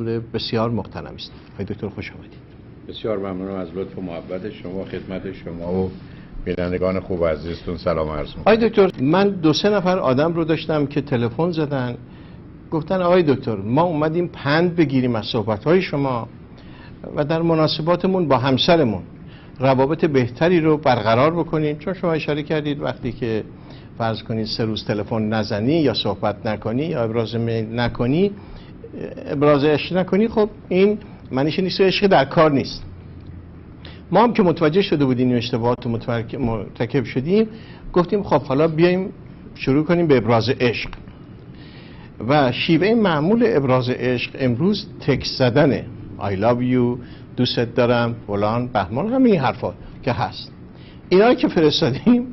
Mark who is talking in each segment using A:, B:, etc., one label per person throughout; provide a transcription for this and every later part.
A: حضور بسیار محترمی است. آقای دکتر خوش آمدید.
B: بسیار ممنونم از لطف و محبت شما خدمت شما و بینندگان خوب عزیزتون. سلام عرض می‌کنم.
A: آقای دکتر من دو سه نفر آدم رو داشتم که تلفن زدن. گفتن آقای دکتر ما اومدیم پند بگیریم از صحبت شما و در مناسباتمون با همسرمون روابط بهتری رو برقرار بکنیم چون شما اشاره کردید وقتی که فرض کنید سه روز تلفن نزنی یا صحبت نکنی یا ابراز میل نکنی ابراز عشق نکنی خب این معنیش نیست عشق در کار نیست. ما هم که متوجه شده بودیم این اشتباهات مرتکب شدیم گفتیم خب حالا بیایم شروع کنیم به ابراز عشق. و شیوه معمول ابراز عشق امروز تکس زدنه. I love you دوست دارم فلان بهمان همین حرفا که هست. اینا که فرستادیم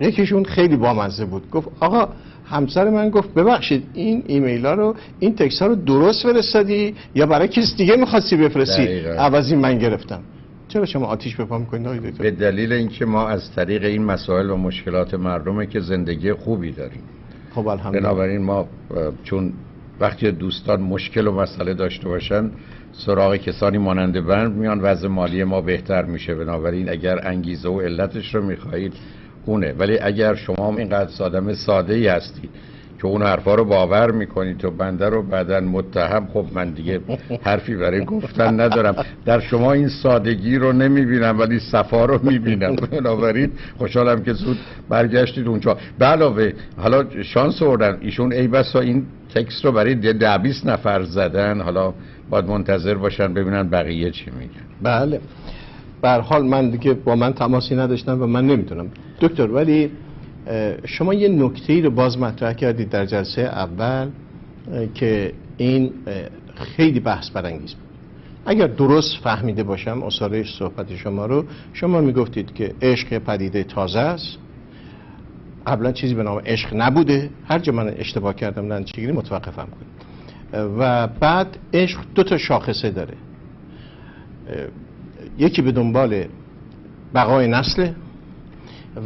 A: یکیشون خیلی بامزه بود. گفت آقا همسر من گفت ببخشید این ایمیل ها رو این تکس ها رو درست فرستادی یا برای کس دیگه می‌خواستی بفرستی؟ عوضی من گرفتم. چرا شما آتیش بپا می‌کنید؟
B: به دلیل اینکه ما از طریق این مسائل و مشکلات مردمه که زندگی خوبی داریم.
A: خب الحمدلله.
B: بنابراین ما چون وقتی دوستان مشکل و مسئله داشته باشن سراغ کسانی مانند بند میان وضع مالی ما بهتر میشه. بنابراین اگر انگیزه و علتش رو می‌خواهید اونه ولی اگر شما هم اینقدر آدم ساده ای هستید که اون حرفا رو باور می‌کنید و بنده رو بعدا متهم خب من دیگه حرفی برای گفتن ندارم. در شما این سادگی رو نمی‌بینم ولی صفا رو می‌بینم. بنابراین خوشحالم که زود برگشتید اونجا. به علاوه حالا شانس آوردن. ایشون ای بسا این تکست رو برای ده بیست نفر زدن. حالا باید منتظر باشن ببینن بقیه چی میگن.
A: بله. به حال من دیگه با من تماسی نداشتم و من نمی‌تونم دکتر ولی شما یه نکته ای رو باز مطرح کردید در جلسه اول که این خیلی بحث برانگیز بود. اگر درست فهمیده باشم اصاره صحبت شما رو شما می‌گفتید که عشق پدیده تازه است. قبلا چیزی به نام عشق نبوده. هر جا من اشتباه کردم نه چیزی متوقفم کنید و بعد عشق دو تا شاخصه داره. یکی به دنبال بقای نسل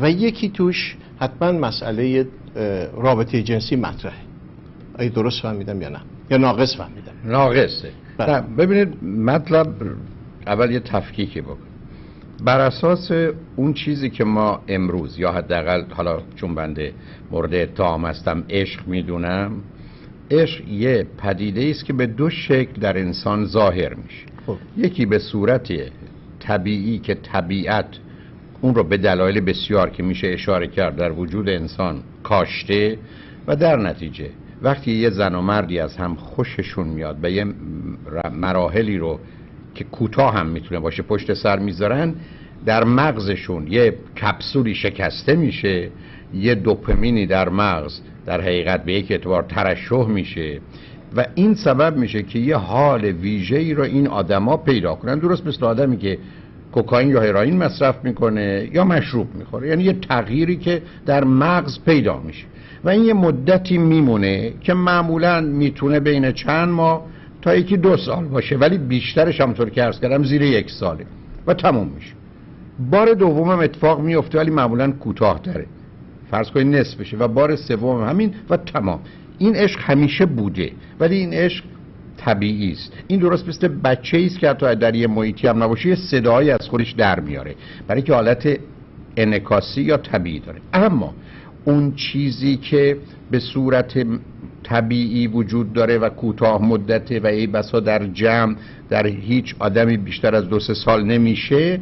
A: و یکی توش حتما مسئله رابطه جنسی مطرحه. آیا درست فهمیدم یا نه؟ یا ناقص فهمیدم؟
B: ناقصه. بله. ببینید مطلب اول یه تفکیکی بکن. بر اساس اون چیزی که ما امروز یا حداقل حالا چون بنده مورد اتهام هستم عشق می‌دونم عشق یه پدیده است که به دو شکل در انسان ظاهر میشه. خب. یکی به صورت طبیعی که طبیعت اون رو به دلایل بسیار که میشه اشاره کرد در وجود انسان کاشته و در نتیجه وقتی یه زن و مردی از هم خوششون میاد و یه مراحلی رو که کوتاه هم می‌تونه باشه پشت سر می‌ذارن در مغزشون یه کپسولی شکسته میشه یه دوپمینی در مغز در حقیقت به یک اعتبار ترشح میشه و این سبب میشه که یه حال ویژه‌ای رو این آدما پیدا کنن. درست مثل آدمی که کوکائین یا هروئین مصرف می‌کنه یا مشروب می‌خوره. یعنی یه تغییری که در مغز پیدا میشه. و این یه مدتی میمونه که معمولا می‌تونه بین چند ماه تا یکی دو سال باشه. ولی بیشترش همونطور که عرض کردم زیر یک ساله. و تموم میشه. بار دوم هم اتفاق میفته ولی معمولا کوتاه داره فرض کنید نصف بشه. و بار سوم همین و تمام. این عشق همیشه بوده ولی این عشق طبیعی است. این درست مثل بچه است که حتی در یه محیطی هم نباشه یه صدایی از خودش در میاره. برای که حالت انکاسی یا طبیعی داره. اما اون چیزی که به صورت طبیعی وجود داره و کوتاه مدته و ای بسا در جمع در هیچ آدمی بیشتر از دو سه سال نمیشه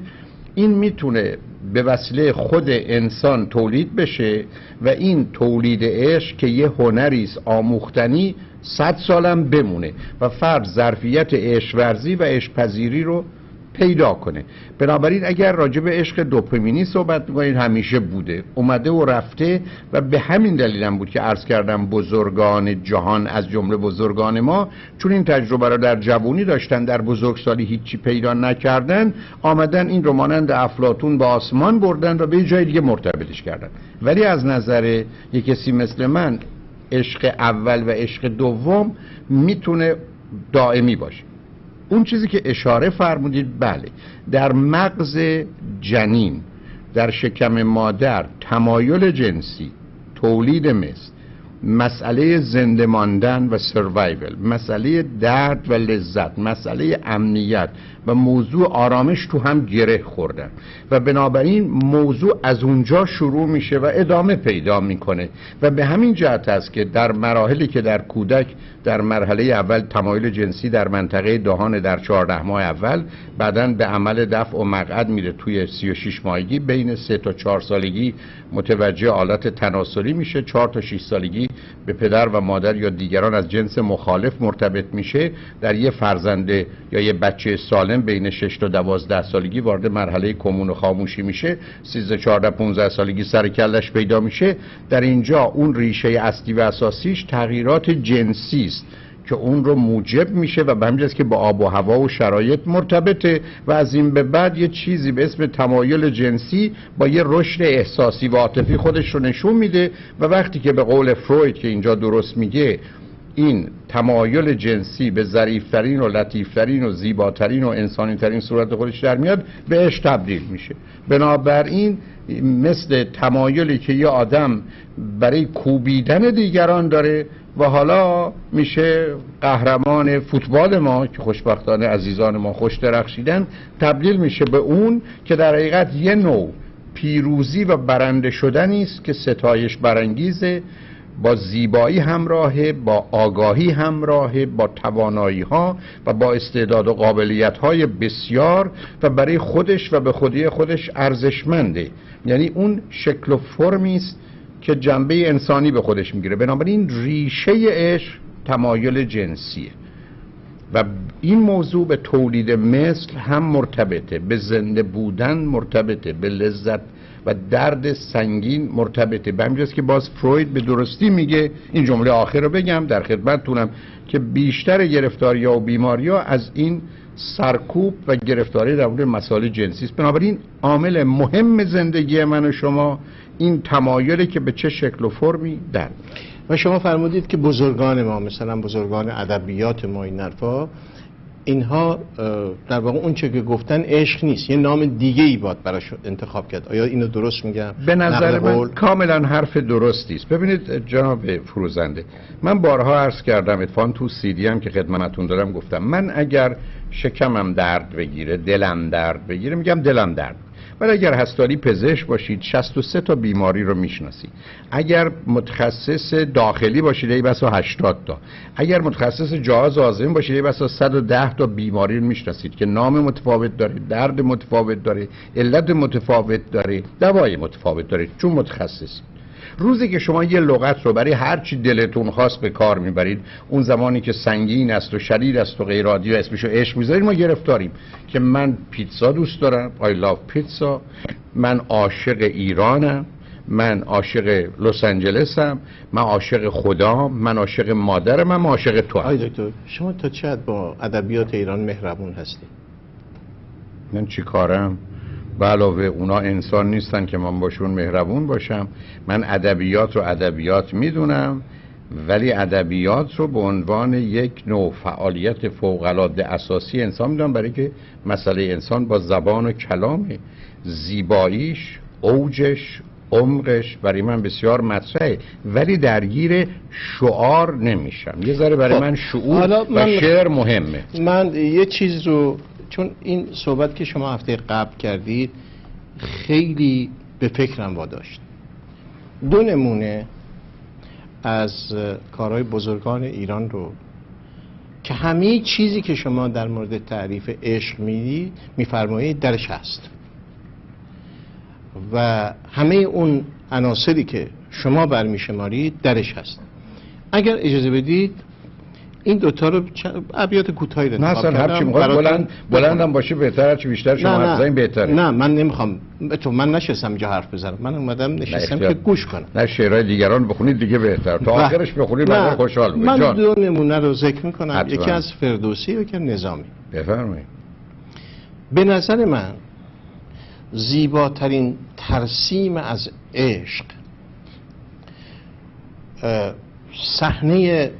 B: این می‌تونه به وسیله خود انسان تولید بشه و این تولید عشق که یه هنری است آموختنی صد سالم بمونه و فرد ظرفیت عشق ورزی و عشق پذیری رو پیدا کنه. بنابراین اگر راجع به عشق دوپامینی صحبت می‌کنید همیشه بوده. اومده و رفته و به همین دلیل هم بود که عرض کردم بزرگان جهان از جمله بزرگان ما چون این تجربه را در جوانی داشتن در بزرگسالی هیچی پیدا نکردن آمدن این رو مانند افلاتون به آسمان بردن و به جای دیگه مرتبطش کردن. ولی از نظر یک کسی مثل من عشق اول و عشق دوم می‌تونه دائمی باشه. اون چیزی که اشاره فرمودید بله. در مغز جنین در شکم مادر تمایل جنسی تولید مثل مسئله زنده ماندن و سروایول مسئله درد و لذت مسئله امنیت و موضوع آرامش تو هم گره خوردن. و بنابراین موضوع از اونجا شروع میشه و ادامه پیدا می‌کنه. و به همین جهت است که در مراحلی که در کودک در مرحله اول تمایل جنسی در منطقه دهان در 14 ماه اول بعدا به عمل دفع و مقعد میره توی 36 ماهگی. بین 3 تا 4 سالگی متوجه آلات تناسلی میشه. 4 تا 6 سالگی به پدر و مادر یا دیگران از جنس مخالف مرتبط میشه. در یه فرزنده یا یه بچه سالم بین 6 تا 12 سالگی وارد مرحله کمون و خاموشی میشه. 13 14 15 سالگی سر کلش پیدا میشه. در اینجا اون ریشه اصلی و اساسیش تغییرات جنسی است که اون رو موجب میشه و به همجاست که با آب و هوا و شرایط مرتبطه و از این به بعد یه چیزی به اسم تمایل جنسی با یه رشد احساسی و عاطفی خودش رو نشون میده و وقتی که به قول فروید که اینجا درست میگه این تمایل جنسی به ظریفترین و لطیفترین و زیباترین و انسانیترین صورت خودش در میاد بهش تبدیل میشه. بنابراین مثل تمایلی که یه آدم برای کوبیدن دیگران داره و حالا میشه قهرمان فوتبال ما که خوشبختانه عزیزان ما خوش درخشیدن تبدیل میشه به اون که در حقیقت یه نوع پیروزی و برنده شدنی است که ستایش برانگیزه با زیبایی همراهه با آگاهی همراهه با توانایی ها و با استعداد و قابلیت های بسیار و برای خودش و به خودی خودش ارزشمنده. یعنی اون شکل و فرمی است که جنبه انسانی به خودش می‌گیره. بنابراین ریشه عشق تمایل جنسیه. و این موضوع به تولید مثل هم مرتبطه به زنده بودن مرتبطه به لذت و درد سنگین مرتبطه. به همجاست که باز فروید به درستی میگه. این جمله آخر رو بگم در خدمتتونم که بیشتر گرفتاری و بیماری از این سرکوب و گرفتاری در مورد مسائل جنسی است بنابراین عامل مهم زندگی من و شما این تمایلی که به چه شکل و فرمی در
A: و شما فرمودید که بزرگان ما مثلا بزرگان ادبیات ما این نرفا اینها در واقع اون چه که گفتن عشق نیست یه نام دیگه ای باید براش انتخاب کرد. آیا اینو درست میگم؟
B: به نظر من کاملا حرف درستی است. ببینید جناب فروزنده من بارها عرض کردم اتفاقا تو سیدی هم که خدمتتون دارم گفتم من اگر شکمم درد بگیره دلم درد بگیره میگم دلم درد. ولی اگر هستاری پزشک باشید 63 تا بیماری رو می‌شناسید اگر متخصص داخلی باشید ای بسا 80 تا. اگر متخصص جهاز آزم باشید ای بسا 110 تا بیماری رو می‌شناسید که نام متفاوت داره درد متفاوت داره علت متفاوت داره دوای متفاوت داره. چون متخصص روزی که شما یه لغت رو برای هر چی دلتون خواست به کار می‌برید اون زمانی که سنگین است و شدید است و غیر عادی و اسمشو عشق می‌ذارید ما گرفتاریم که من پیتزا دوست دارم. I love پیتزا من عاشق ایرانم. من عاشق لس آنجلسم من عاشق خدا من عاشق مادرم. من عاشق تو
A: آی دکتر شما تا چقدر با ادبیات ایران مهربون هستی
B: من چی کارم؟ به علاوه اونا انسان نیستن که من باشون مهربون باشم. من ادبیات رو ادبیات می‌دونم ولی ادبیات رو به عنوان یک نوع فعالیت فوقالعاده اساسی انسان می‌دونم برای که مسئله انسان با زبان و کلام زیباییش اوجش عمقش برای من بسیار مطرحه. ولی درگیر شعار نمیشم. یه ذره برای خب، من شعور و شعر مهمه.
A: من یه چیز رو چون این صحبت که شما هفته قبل کردید خیلی به فکرم واداشت. دو نمونه از کارهای بزرگان ایران رو که همه چیزی که شما در مورد تعریف عشق می‌دید میفرمایید درش هست. و همه اون عناصری که شما برمیشمارید درش هست. اگر اجازه بدید این دوتا رو ابیات کوتاهی
B: نه هر چی بلند بلندم باشه بهتر هر چی بیشتر شما حرف بزنید بهتره.
A: نه من نمی‌خوام. تو من نشستم اینجا حرف بزنم. من اومدم نشستم که گوش کنم.
B: نه شعرهای دیگران بخونید دیگه بهتر. تا آخرش بخونید من خوشحال
A: من دو نمونه رو ذکر می‌کنم. یکی از فردوسی و یکی نظامی.
B: بفرمایید.
A: به نظر من زیباترین ترسیم از عشق صحنه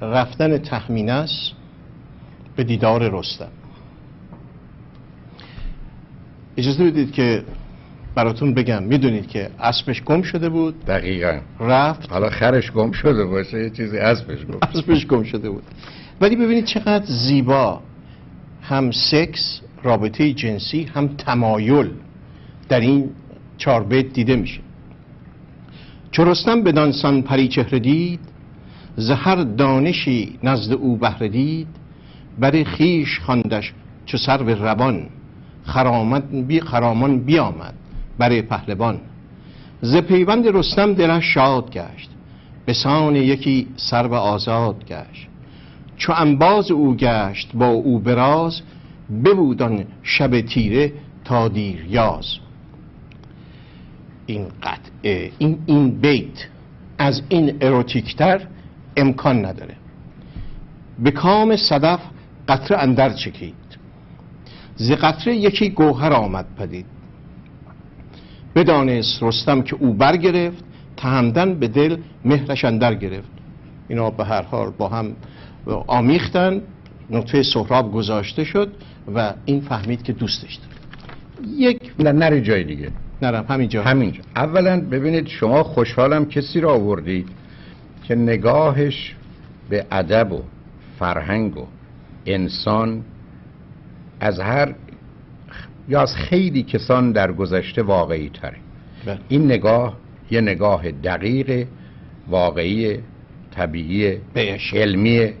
A: رفتن تخمین است به دیدار رستم. اجازه بدید که براتون بگم. می‌دونید که اسبش گم شده بود.
B: دقیقا.
A: رفت.
B: حالا خرش گم شده باشه یه چیزی اسبش گم
A: اسبش گم شده بود. ولی ببینید چقدر زیبا. هم سکس رابطه جنسی هم تمایل در این چهار بیت دیده میشه. چو رستم بدان سان پری چهره دید زهر دانشی نزد او بهره دید بر خیش خواندش چو سرو روان. خرامت بی خرامان بیامد برای پهلوان. ز پیوند رستم دلش شاد گشت به سان یکی سرو آزاد گشت. چو انباز او گشت با او براز ببودان شب تیره تا دیر یاز. این قطعه این این بیت از این اروتیکتر امکان نداره. به کام صدف قطره اندر چکید. ز قطره یکی گوهر آمد پدید. بدانست رستم که او برگرفت تهمدن به دل مهرش اندر گرفت. اینا به هر حال با هم آمیختن نطفه سهراب گذاشته شد و این فهمید که دوستش داره.
B: یک نه نری جای دیگه.
A: نرم همینجا.
B: همینجا. اولا ببینید شما خوشحالم کسی را آوردید. که نگاهش به ادب و فرهنگ و انسان از هر یا از خیلی کسان در گذشته واقعی تره
A: بله.
B: این نگاه یه نگاه دقیق واقعی طبیعی
A: به عشق.
B: علمی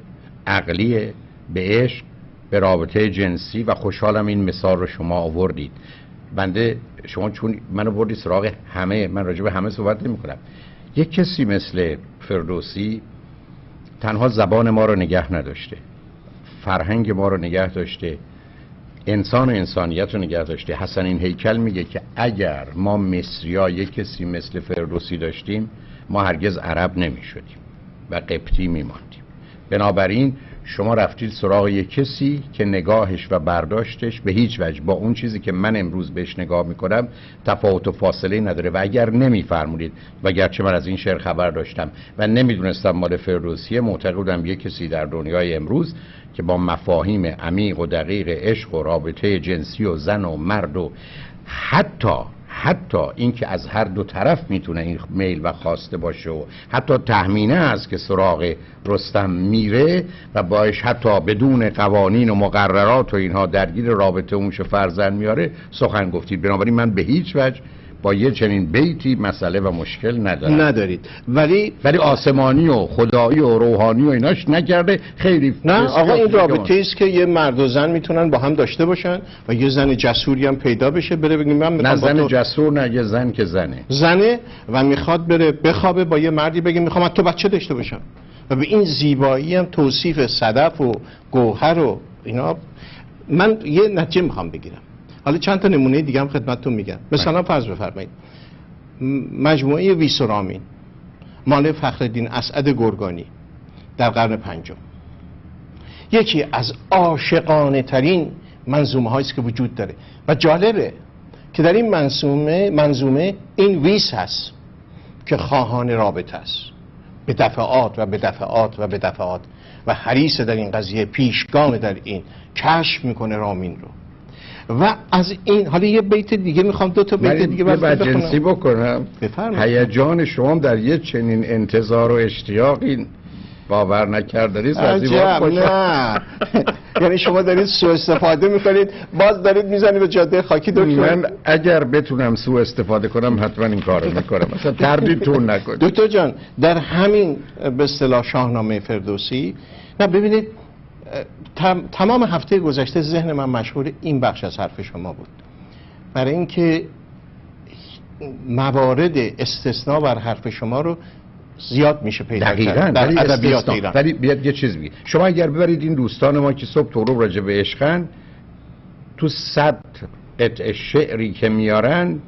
B: عقلی به عشق به رابطه جنسی و خوشحالم این مثال رو شما آوردید بنده شما چون منو بردی سراغ همه من راجع به همه صحبت نمی کنم یک کسی مثل فردوسی تنها زبان ما رو نگه نداشته فرهنگ ما رو نگه داشته انسان و انسانیت رو نگه داشته. حسن این هیکل میگه که اگر ما مصریا یک کسی مثل فردوسی داشتیم ما هرگز عرب نمی شدیم و قبطی می ماندیم بنابراین شما رفتید سراغ یک کسی که نگاهش و برداشتش به هیچ وجه با اون چیزی که من امروز بهش نگاه می‌کنم تفاوت و فاصله نداره و اگر نمیفرمودید و گرچه من از این شعر خبر داشتم و نمی‌دونستم مال فردوسیه معتقد بودم یک کسی در دنیای امروز که با مفاهیم عمیق و دقیق عشق و رابطه جنسی و زن و مرد و حتی حتی اینکه از هر دو طرف می‌تونه این میل و خواسته باشه و حتی تهمینه است که سراغ رستم میره و باش حتی بدون قوانین و مقررات و اینها درگیر رابطه اونش فرزن میاره سخن گفتید بنابراین من به هیچ وجه با یه چنین بیتی مسئله و مشکل ندارم
A: ندارید. ولی
B: ولی آسمانی و خدایی و روحانی و ایناش نکرده. خیلی
A: نه آقا این رابطه است که یه مرد و زن می‌تونن با هم داشته باشن و یه زن جسوری هم پیدا بشه بره بگیم من
B: نه زن
A: تو
B: جسور نه یه زن که زنه.
A: زنه و می‌خواد بره بخوابه با یه مردی بگه می‌خوام تو بچه داشته باشم. و به این زیبایی هم توصیف صدف و گوهر و اینا. من یه نتیجه می‌خوام بگیرم. حالا چند تا نمونه دیگه هم خدمتتون میگم. مثلا فرض بفرمایید. مجموعه ویسورامین مال فخرالدین اسعد گرگانی در قرن پنجم. یکی از عاشقانه ترین منظومه هاییست که وجود داره. و جالبه که در این منظومه منظومه این ویس هست که خواهان رابطه است. به دفعات و به دفعات و به دفعات و حریص در این قضیه پیشگام در این کشف می‌کنه رامین رو. و از این حالا یه بیت دیگه می‌خوام دو تا بیت دیگه
B: بدجنسی
A: بخونم.
B: بکنم. هیجان شما در یه چنین انتظار و اشتیاقی باور نکردنی
A: عجب نه. یعنی شما دارید سوء استفاده می‌کنید باز دارید می‌زنید به جاده خاکی دکتر.
B: من اگر بتونم سوء استفاده کنم حتما این کارو می‌کنم. مثلا تردیدتون نکنید.
A: دکتر جان در همین به اصطلاح شاهنامه فردوسی نه ببینید تمام هفته گذشته ذهن من مشغول این بخش از حرف شما بود. برای اینکه موارد استثناء بر حرف شما رو زیاد میشه پیدا
B: دقیقاً
A: کرد در ادبیات. ایران.
B: ولی بیاد یه چیز بگی شما اگر ببرید این دوستان ما که صبح تو راجع به عشقن تو صد قطع شعری که میارن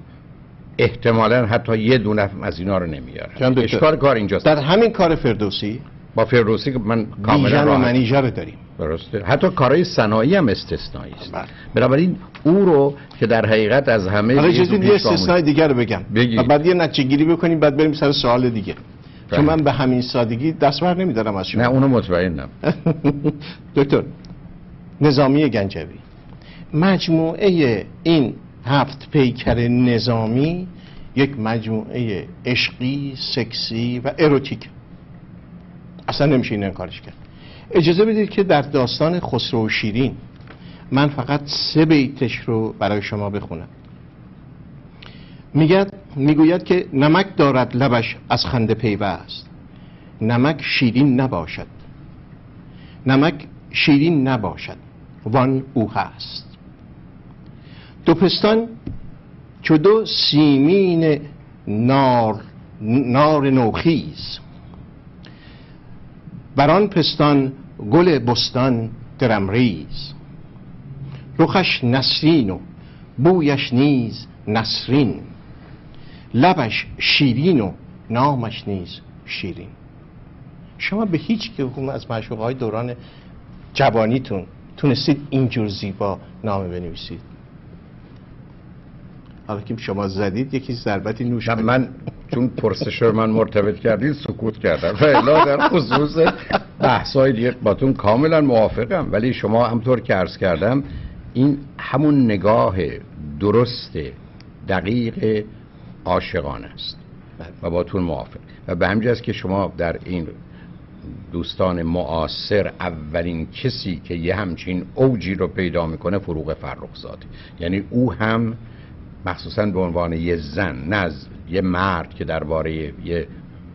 B: احتمالا حتی یه دونه از اینا رو نمیارن. اشکال کار اینجاست.
A: در همین کار فردوسی
B: با فردوسی که من کاملا
A: و رو داریم.
B: درسته. حتی کارهای صنایعی هم استثنایی است.
A: بله.
B: بنابراین او رو که در حقیقت از همه
A: حالا یه استثناء دیگر رو بگم.
B: بگی.
A: و بعد یه نتیجه گیری بکنیم بعد بریم سر سوال دیگه.
B: بله.
A: چون من به همین سادگی دست بر نمیدارم از شما.
B: نه اونو مطمئنم.
A: دکتر نظامی گنجوی. مجموعه این هفت پیکر نظامی یک مجموعه عشقی سکسی و اروتیک. اصلا نمیشه این کارش کرد. اجازه بدید که در داستان خسرو و شیرین من فقط سه بیتش رو برای شما بخونم. میگد می‌گوید که نمک دارد لبش از خنده پیوست. نمک شیرین نباشد. نمک شیرین نباشد. وان او هست. دو پستان چو دو سیمین نار نار نوخیز. بران پستان گل بستان درمریز رخش نسرین و بویش نیز نسرین. لبش شیرین و نامش نیز شیرین. شما به هیچ که از معشوقه های دوران جوانیتون تونستید اینجور زیبا نامه بنویسید؟ حالا که شما زدید یکی ضربتی نوش
B: من چون پرسش من مرتبط کردید سکوت کردم. و الا در خصوص بحثای دیگه باتون کاملا موافقم. ولی شما همطور که عرض کردم این همون نگاه درست دقیق عاشقان است و باتون موافق. و به همجاست که شما در این دوستان معاصر اولین کسی که یه همچین اوجی رو پیدا می‌کنه فروغ فرخزاده. یعنی او هم مخصوصا به عنوان یه زن نه از یه مرد که درباره یه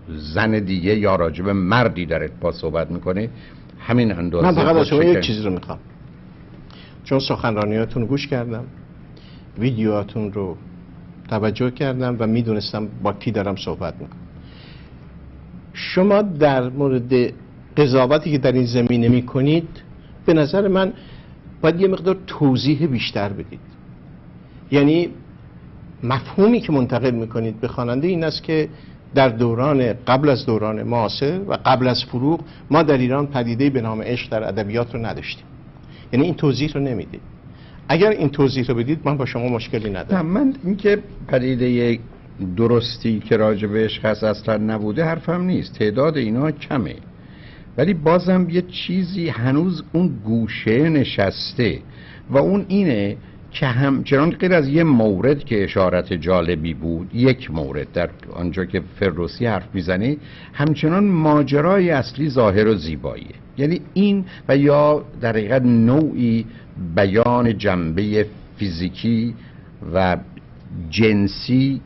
B: زن دیگه یا راجب مردی در اتفاق صحبت می‌کنه همین اندازه
A: من فقط از شما یک چیزی رو می‌خوام. چون سخنرانیاتون گوش کردم ویدیوهاتون رو توجه کردم و می‌دونستم با کی دارم صحبت می‌کنم. شما در مورد قضاوتی که در این زمینه می‌کنید به نظر من باید یه مقدار توضیح بیشتر بدید. یعنی مفهومی که منتقل می‌کنید به خواننده این است که در دوران قبل از دوران معاصر و قبل از فروغ ما در ایران پدیده به نام عشق در ادبیات رو نداشتیم. یعنی این توضیح رو نمی‌دید. اگر این توضیح رو بدید من با شما مشکلی ندارم.
B: من اینکه پدیده درستی که راجع به عشق هست اصلا نبوده حرفم نیست. تعداد اینا کمه. ولی بازم یه چیزی هنوز اون گوشه نشسته و اون اینه که همچنان غیر از یه مورد که اشارت جالبی بود یک مورد در آنجا که فروسی حرف می‌زنه همچنان ماجرای اصلی ظاهر و زیباییه. یعنی این و یا در حقیقت نوعی بیان جنبه فیزیکی و جنسی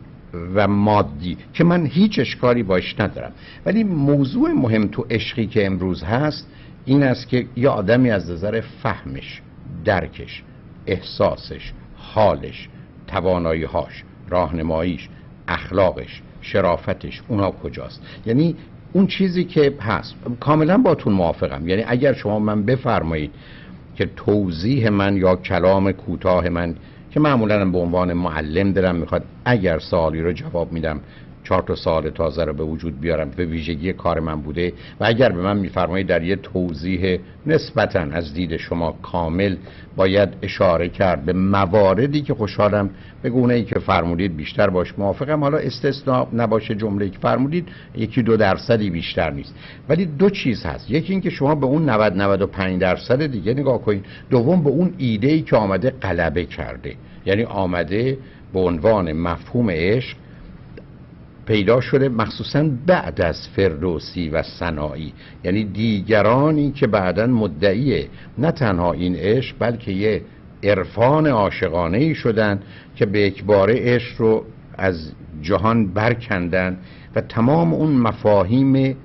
B: و مادی که من هیچ اشکالی باش ندارم. ولی موضوع مهم تو عشقی که امروز هست این است که یه آدمی از نظر فهمش درکش احساسش حالش تواناییهاش راهنماییش اخلاقش شرافتش اونا کجاست؟ یعنی اون چیزی که هست کاملا باتون موافقم. یعنی اگر شما من بفرمایید که توضیح من یا کلام کوتاه من که معمولا به عنوان معلم دارم می‌خواد اگر سوالی رو جواب میدم چهار تا سال تازه رو به وجود بیارم به ویژگی کار من بوده و اگر به من میفرمایید در یه توضیح نسبتا از دید شما کامل باید اشاره کرد به مواردی که خوشحالم به گونه ای که فرمودید بیشتر باش موافقم. حالا استثناء نباشه جمله که فرمودید یکی دو درصدی بیشتر نیست. ولی دو چیز هست. یکی اینکه شما به اون 90 95 درصد دیگه نگاه کنید. دوم به اون ایده ای که آمده غلبه کرده. یعنی آمده به عنوان مفهوم عشق پیدا شده مخصوصا بعد از فردوسی و سنایی یعنی دیگرانی که بعدا مدعیه. نه تنها این عشق بلکه یه عرفان عاشقانه ای شدن که به اکبار عشق رو از جهان برکندن و تمام اون مفاهیم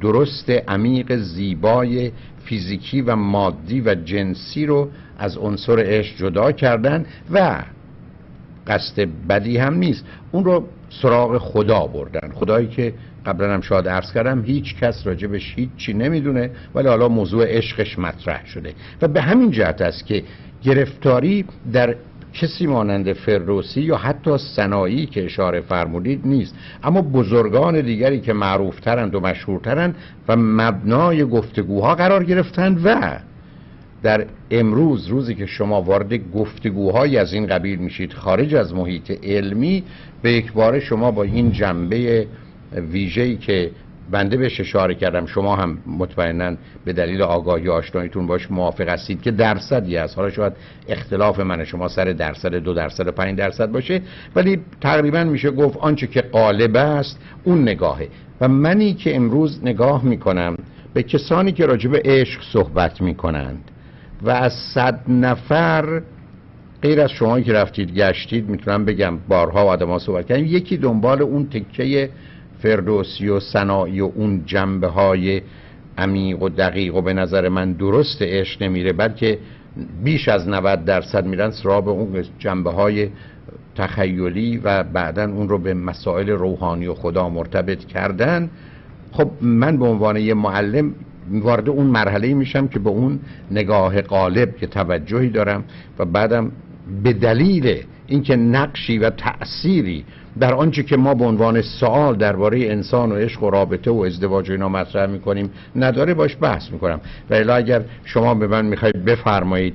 B: درست عمیق زیبای فیزیکی و مادی و جنسی رو از عنصر عشق جدا کردن و قصد بدی هم نیست. اون رو سراغ خدا بردن. خدایی که قبلا هم شاید عرض کردم هیچ کس راجبش هیچی نمی‌دونه ولی حالا موضوع عشقش مطرح شده. و به همین جهت است که گرفتاری در کسی مانند فردوسی یا حتی سنایی که اشاره فرمودید نیست. اما بزرگان دیگری که معروفترند و مشهورترند و مبنای گفتگوها قرار گرفتند و در امروز روزی که شما وارد گفتگوهایی از این قبیل میشید خارج از محیط علمی به یک بار شما با این جنبه ویژه‌ای که بنده بهش اشاره کردم شما هم مطمئنا به دلیل آگاهی آشناییتون باش موافق هستید که درصدی است حالا شاید اختلاف من شما سر درصد دو درصد و پنج درصد باشه ولی تقریبا میشه گفت آنچه که غالب است اون نگاهه. و منی که امروز نگاه می‌کنم به کسانی که راجع به عشق صحبت می‌کنند. و از صد نفر غیر از شما که رفتید گشتید می‌تونم بگم بارها و آدم ها صحبت کردیم. یکی دنبال اون تکه فردوسی و سنایی و اون جنبه های عمیق و دقیق و به نظر من درست عشق نمیره بلکه بیش از 90 درصد میرن سراب اون جنبه های تخیلی و بعدا اون رو به مسائل روحانی و خدا مرتبط کردن. خب من به عنوان یه معلم وارد اون مرحله میشم که به اون نگاه قالب که توجهی دارم و بعدم به دلیل اینکه نقشی و تأثیری در آنچه که ما به عنوان سوال درباره انسان و عشق و رابطه و ازدواج و اینا مطرح می‌کنیم نداره باش بحث می‌کنم. و الا اگر شما به من می‌خواید بفرمایید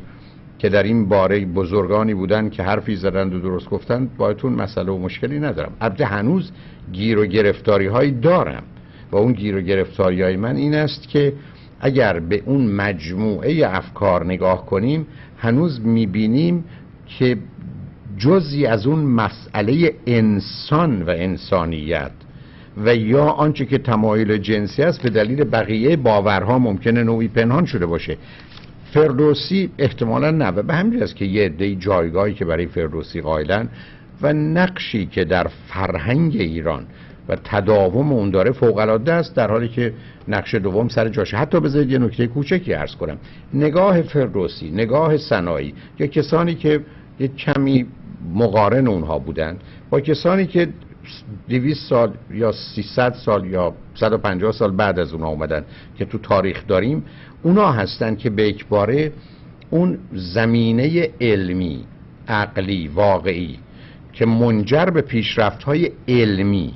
B: که در این باره بزرگانی بودن که حرفی زدند و درست گفتند بایتون مسئله و مشکلی ندارم. البته هنوز گیر و گرفتاری هایی دارم. و اون گیر و گرفتاری های من این است که اگر به اون مجموعه افکار نگاه کنیم هنوز می‌بینیم که جزی از اون مسئله انسان و انسانیت و یا آنچه که تمایل جنسی است به دلیل بقیه باورها ممکنه نوعی پنهان شده باشه. فردوسی احتمالا نه و به همین است که یه عده جایگاهی که برای فردوسی قائلن و نقشی که در فرهنگ ایران و تداوم اون داره فوق العاده است در حالی که نقش دوم سر جاشه. حتی بذارید یه نکته کوچکی عرض کنم. نگاه فردوسی نگاه سنایی یا کسانی که یه کمی مقارن اونها بودند با کسانی که 200 سال یا 300 سال یا 150 سال بعد از اونها اومدن که تو تاریخ داریم اونا هستن که به اکباره اون زمینه علمی عقلی واقعی که منجر به پیشرفت های علمی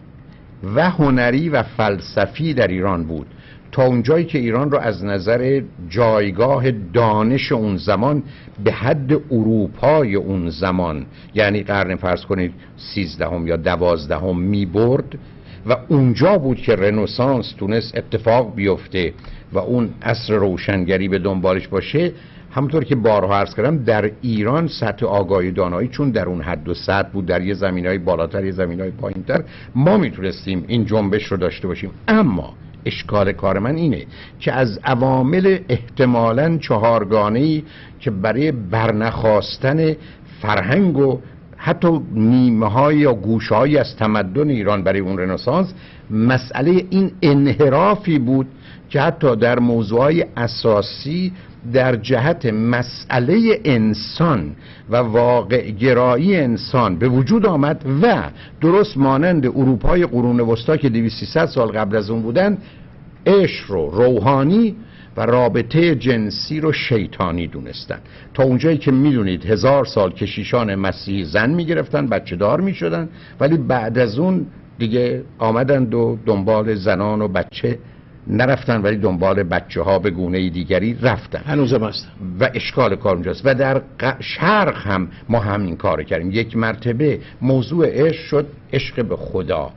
B: و هنری و فلسفی در ایران بود. تا اونجایی که ایران رو از نظر جایگاه دانش اون زمان به حد اروپای اون زمان یعنی قرن فرض کنید سیزدهم یا دوازدهم می برد و اونجا بود که رنسانس تونست اتفاق بیفته و اون عصر روشنگری به دنبالش باشه همونطور که بارها عرض کردم در ایران سطح آگاهی دانایی چون در اون حد و سطح بود در یه زمین های بالاتر یه زمین های پایین تر ما می‌تونستیم این جنبش رو داشته باشیم. اما اشکال کار من اینه که از عوامل احتمالا چهارگانه که برای برنخواستن فرهنگ و حتی نیمه های یا گوشه های از تمدن ایران برای اون رنسانس مسئله این انحرافی بود که حتی در موضوعهای اساسی در جهت مسئله انسان و واقع گرایی انسان به وجود آمد و درست مانند اروپای قرون وسطا که 200 سال قبل از اون بودن عشق رو روحانی و رابطه جنسی رو شیطانی دونستن تا اونجایی که می‌دونید هزار سال کشیشان مسیحی زن می‌گرفتن بچه دار می‌شدن ولی بعد از اون دیگه آمدند و دنبال زنان و بچه نرفتن ولی دنبال بچه ها به گونه دیگری رفتن.
A: هنوزم هستن.
B: و اشکال کار اونجاست و در شرق هم ما همین کار کردیم. یک مرتبه موضوع عشق شد عشق به خدا.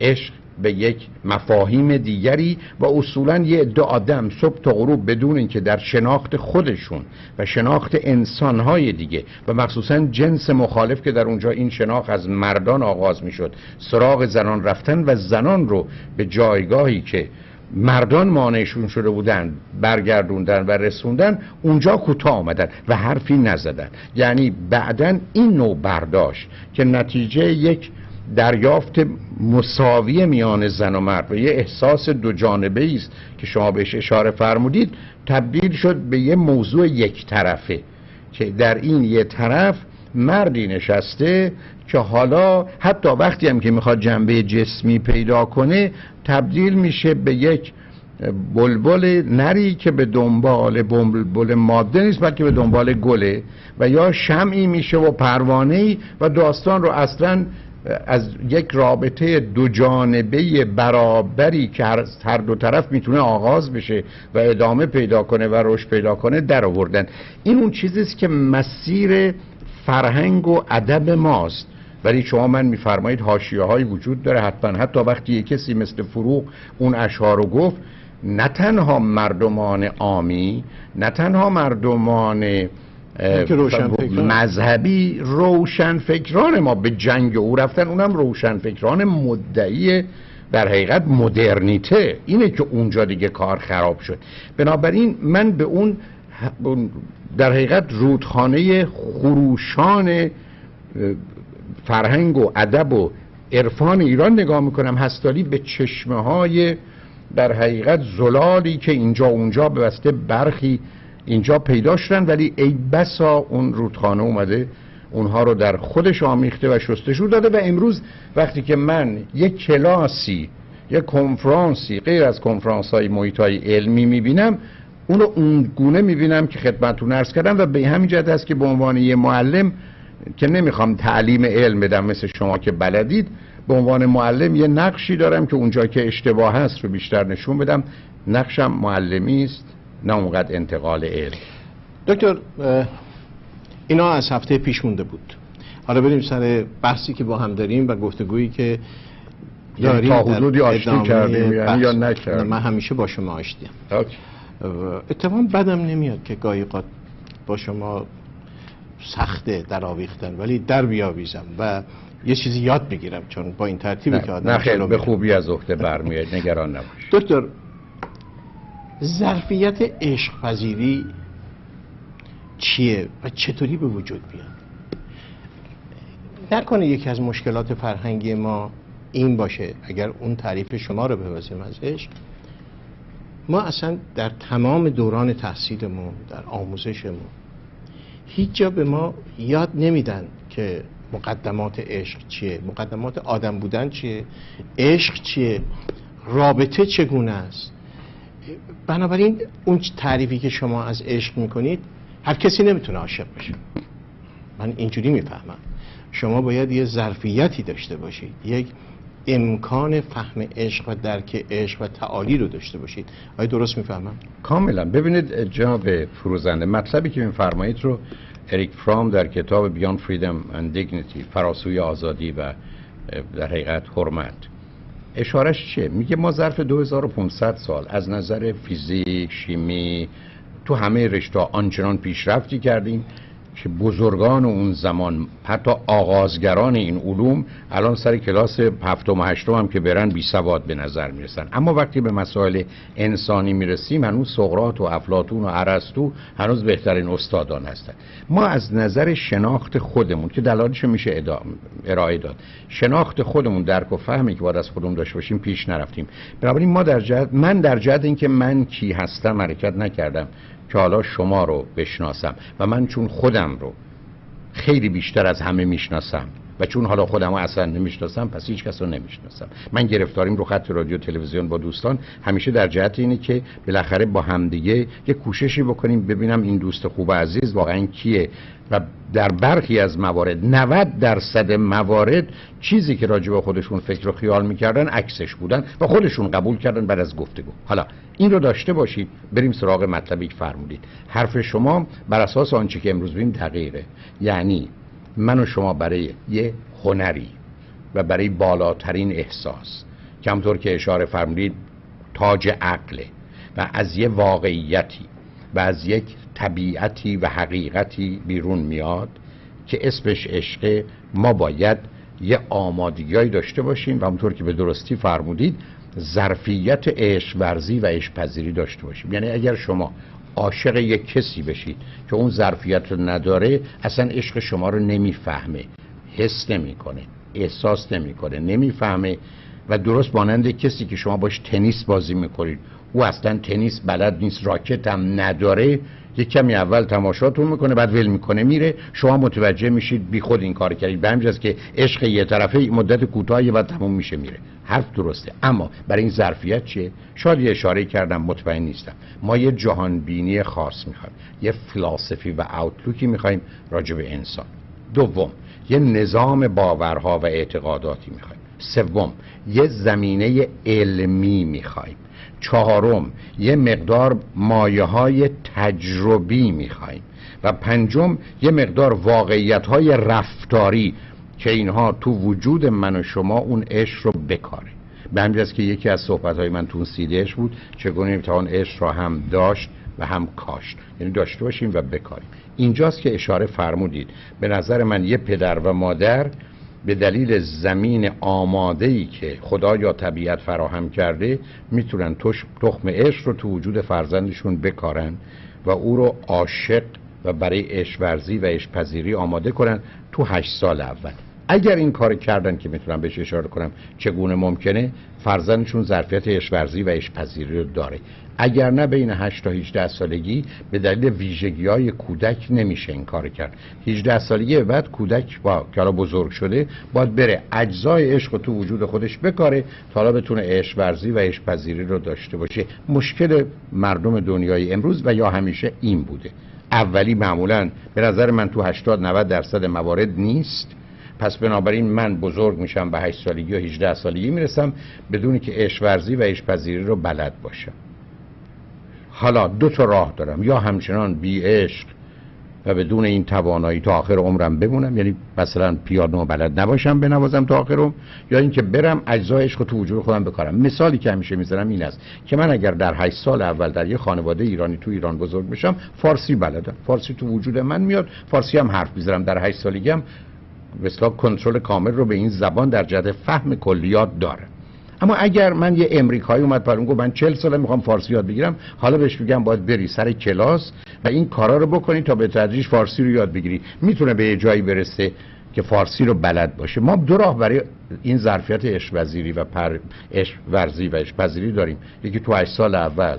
B: عشق به یک مفاهیم دیگری و اصولا یه عده آدم صبح تا غروب بدون اینکه در شناخت خودشون و شناخت انسانهای دیگه و مخصوصا جنس مخالف که در اونجا این شناخت از مردان آغاز می‌شد سراغ زنان رفتن و زنان رو به جایگاهی که مردان مانعشون شده بودن برگردوندن و رسوندن اونجا کوتاه آمدن و حرفی نزدن. یعنی بعدا این نوع برداشت که نتیجه یک دریافت مساوی میان زن و مرد و یه احساس دو جانبه است که شما بهش اشاره فرمودید تبدیل شد به یه موضوع یک طرفه که در این یه طرف مردی نشسته که حالا حتی وقتی هم که می‌خواد جنبه جسمی پیدا کنه تبدیل میشه به یک بلبل نری که به دنبال بلبل ماده نیست بلکه به دنبال گله و یا شمعی میشه و پروانه و داستان رو اصلا از یک رابطه دو جانبه برابری که هر دو طرف می‌تونه آغاز بشه و ادامه پیدا کنه و رشد پیدا کنه در آوردن. این اون چیزیست که مسیر فرهنگ و ادب ماست. ولی شما من میفرمایید حاشیه های وجود داره. حتما حتی وقتی یک کسی مثل فروغ اون اشعار رو گفت نه تنها مردمان آمی نه تنها مردمان مذهبی روشن فکران ما به جنگ او رفتن اونم روشن فکران مدعی در حقیقت مدرنیته. اینه که اونجا دیگه کار خراب شد. بنابراین من به اون در حقیقت رودخانه خروشان فرهنگ و ادب و عرفان ایران نگاه می‌کنم هستالی به چشمه های در حقیقت زلالی که اینجا اونجا به واسطه برخی اینجا پیدا شدن ولی ای بسا اون رودخانه اومده اونها رو در خودش آمیخته و شستشو داده و امروز وقتی که من یک کلاسی یک کنفرانسی غیر از کنفرانس های محیط های علمی می‌بینم اون رو اون گونه می‌بینم که خدمتتون ارز کردم و به همین جهت است که به عنوان یه معلم که نمی‌خوام تعلیم علم بدم مثل شما که بلدید به عنوان معلم یه نقشی دارم که اونجا که اشتباه هست رو بیشتر نشون بدم. نقشم معلمی است نه اونقدر انتقال علم.
A: دکتر اینا از هفته پیش مونده بود. حالا بریم سر بحثی که با هم داریم و گفتگویی که
B: یعنی داریم تا حدودی آشتی کردیم یعنی یا نکردیم؟
A: من همیشه با شما آشتیم. اتفاقا بدم نمیاد که گاهی قد با شما سخته در آویختن ولی در بیاویزم و یه چیزی یاد بگیرم چون با این ترتیبی که آدم
B: نه خیلی به خوبی از عهده برمیاد نگران نباش
A: دکتر ظرفیت عشق پذیری چیه و چطوری به وجود بیاد نکنه یکی از مشکلات فرهنگی ما این باشه اگر اون تعریف شما رو ببازیم از عشق ما اصلا در تمام دوران تحصیلمون در آموزشمون هیچ جا به ما یاد نمیدن که مقدمات عشق چیه. مقدمات آدم بودن چیه؟ عشق چیه؟ رابطه چگونه است؟ بنابراین اون تعریفی که شما از عشق می‌کنید هر کسی نمی‌تونه عاشق بشه. من اینجوری می‌فهمم. شما باید یه ظرفیتی داشته باشید. یک امکان فهم عشق و درک عشق و تعالی رو داشته باشید. آیا درست می‌فهمم؟
B: کاملا. ببینید جناب فروزنده مطلبی که میفرمایید رو اریک فرام در کتاب بیان فریدم and Dignity فراسوی آزادی و در حقیقت حرمت. اشارش چیه؟ میگه ما ظرف 2500 سال از نظر فیزیک، شیمی تو همه رشته آنچنان پیشرفتی کردیم که بزرگان اون زمان. حتی آغازگران این علوم الان سر کلاس هفتم و هشتم هم که برن بی سواد به نظر می‌رسن. اما وقتی به مسائل انسانی می‌رسیم هنوز سقراط و افلاتون و ارسطو هنوز بهترین استادان هستن. ما از نظر شناخت خودمون که دلالش میشه ارائه داد. شناخت خودمون درک و فهمی که باید از خودمون داشته باشیم پیش نرفتیم. بنابراین ما در جهت من در جهت اینکه من کی هستم حرکت نکردم. که حالا شما رو بشناسم و من چون خودم رو خیلی بیشتر از همه می‌شناسم و چون حالا خودم رو اصلا نمی‌شناسم پس هیچ کس رو نمی‌شناسم. من گرفتاریم رو خط رادیو تلویزیون با دوستان. همیشه در جهت اینه که بالاخره با همدیگه یه کوششی بکنیم ببینم این دوست خوب عزیز واقعا کیه و در برخی از موارد 90 درصد موارد چیزی که راجع به خودشون فکر و خیال می‌کردن عکسش بودن و خودشون قبول کردن بعد از گفتگو. حالا این رو داشته باشید بریم سراغ مطلبی که فرمودید. حرف شما بر اساس آنچه که امروز بیم تغییره یعنی من و شما برای یه هنری و برای بالاترین احساس. کمطور که اشاره فرمودید تاج عقله و از یه واقعیتی و از یک طبیعتی و حقیقتی بیرون میاد که اسمش عشق. ما باید یه آمادگیایی داشته باشیم و همونطور که به درستی فرمودید ظرفیت عشق ورزی و عشق پذیری داشته باشیم. یعنی اگر شما عاشق یک کسی بشید که اون ظرفیت رو نداره اصلا عشق شما رو نمی‌فهمه. حس نمی‌کنه احساس نمی‌کنه نمی‌فهمه و درست مانند کسی که شما باش تنیس بازی می‌کنید. او اصلا تنیس بلد نیست راکت هم نداره. یک کمی اول تماشاتون می‌کنه بعد ول می‌کنه میره. شما متوجه میشید بی خود این کار کردید. به همین که عشق یه طرفه مدت کوتاهی بعد تموم میشه میره. حرف درسته. اما برای این ظرفیت چیه؟ شاید یه اشاره کردم مطمئن نیستم. ما یه جهان بینی خاص می‌خوایم. یه فلسفی و اوتلوکی می‌خوایم راجع به انسان. دوم یه نظام باورها و اعتقاداتی می‌خوایم. سوم یه زمینه علمی می‌خوایم. چهارم یه مقدار مایه های تجربی می‌خوایم. و پنجم یه مقدار واقعیت های رفتاری که اینها تو وجود من و شما اون عشق رو بکاره. به همین که یکی از صحبت های من تو اون بود چگونه امتحان عشق را هم داشت و هم کاشت. یعنی داشته باشیم و بکاریم. اینجاست که اشاره فرمودید. به نظر من یه پدر و مادر به دلیل زمین آماده ای که خدا یا طبیعت فراهم کرده می‌تونن تخم عشق رو تو وجود فرزندشون بکارن و او رو عاشق و برای عشق ورزی و عشق پذیری آماده کنن تو هشت سال اول. اگر این کار کردن که می‌تونم بهش اشاره کنم چگونه ممکنه؟ فرزندشون ظرفیت اشورزی و پذیری رو داره. اگر نه بین 8 تا 18 سالگی به دلیل ویژگی های کودک نمیشه این کار کرد. 18 سالگی بعد کودک با که بزرگ شده باید بره اجزای عشق تو وجود خودش بکاره تا حالا بتونه عشق ورزی و عشق پذیری رو داشته باشه. مشکل مردم دنیای امروز و یا همیشه این بوده. اولی معمولا به نظر من تو 80 90 درصد موارد نیست. پس بنابراین من بزرگ میشم به 8 سالگی یا 18 سالگی می‌رسم بدونی که عشق ورزی و عشق پذیری رو بلد باشم. حالا دو تا راه دارم. یا همچنان بی عشق و بدون این توانایی تا آخر عمرم بمونم یعنی مثلا پیانو بلد نباشم بنوازم تا آخر عمر یا اینکه برم اجزای عشق تو وجود خودم بکارم. مثالی که همیشه می‌زنم این است که من اگر در 8 سال اول در یه خانواده ایرانی تو ایران بزرگ بشم فارسی بلدم. فارسی تو وجود من میاد فارسی هم حرف می‌زنم. در 8 سالگی هم مثلا کنترل کامل رو به این زبان در جهت فهم کلیات داره اما اگر من یه امریکایی اومد برام گفت من 40 ساله می‌خوام فارسی یاد بگیرم حالا بهش میگم باید بری سر کلاس و این کارا رو بکنی تا به تدریج فارسی رو یاد بگیری. می‌تونه به یه جایی برسه که فارسی رو بلد باشه. ما دو راه برای این ظرفیت عشق وزیری و پر عشق ورزی و عشق پذیری داریم. یکی تو 8 سال اول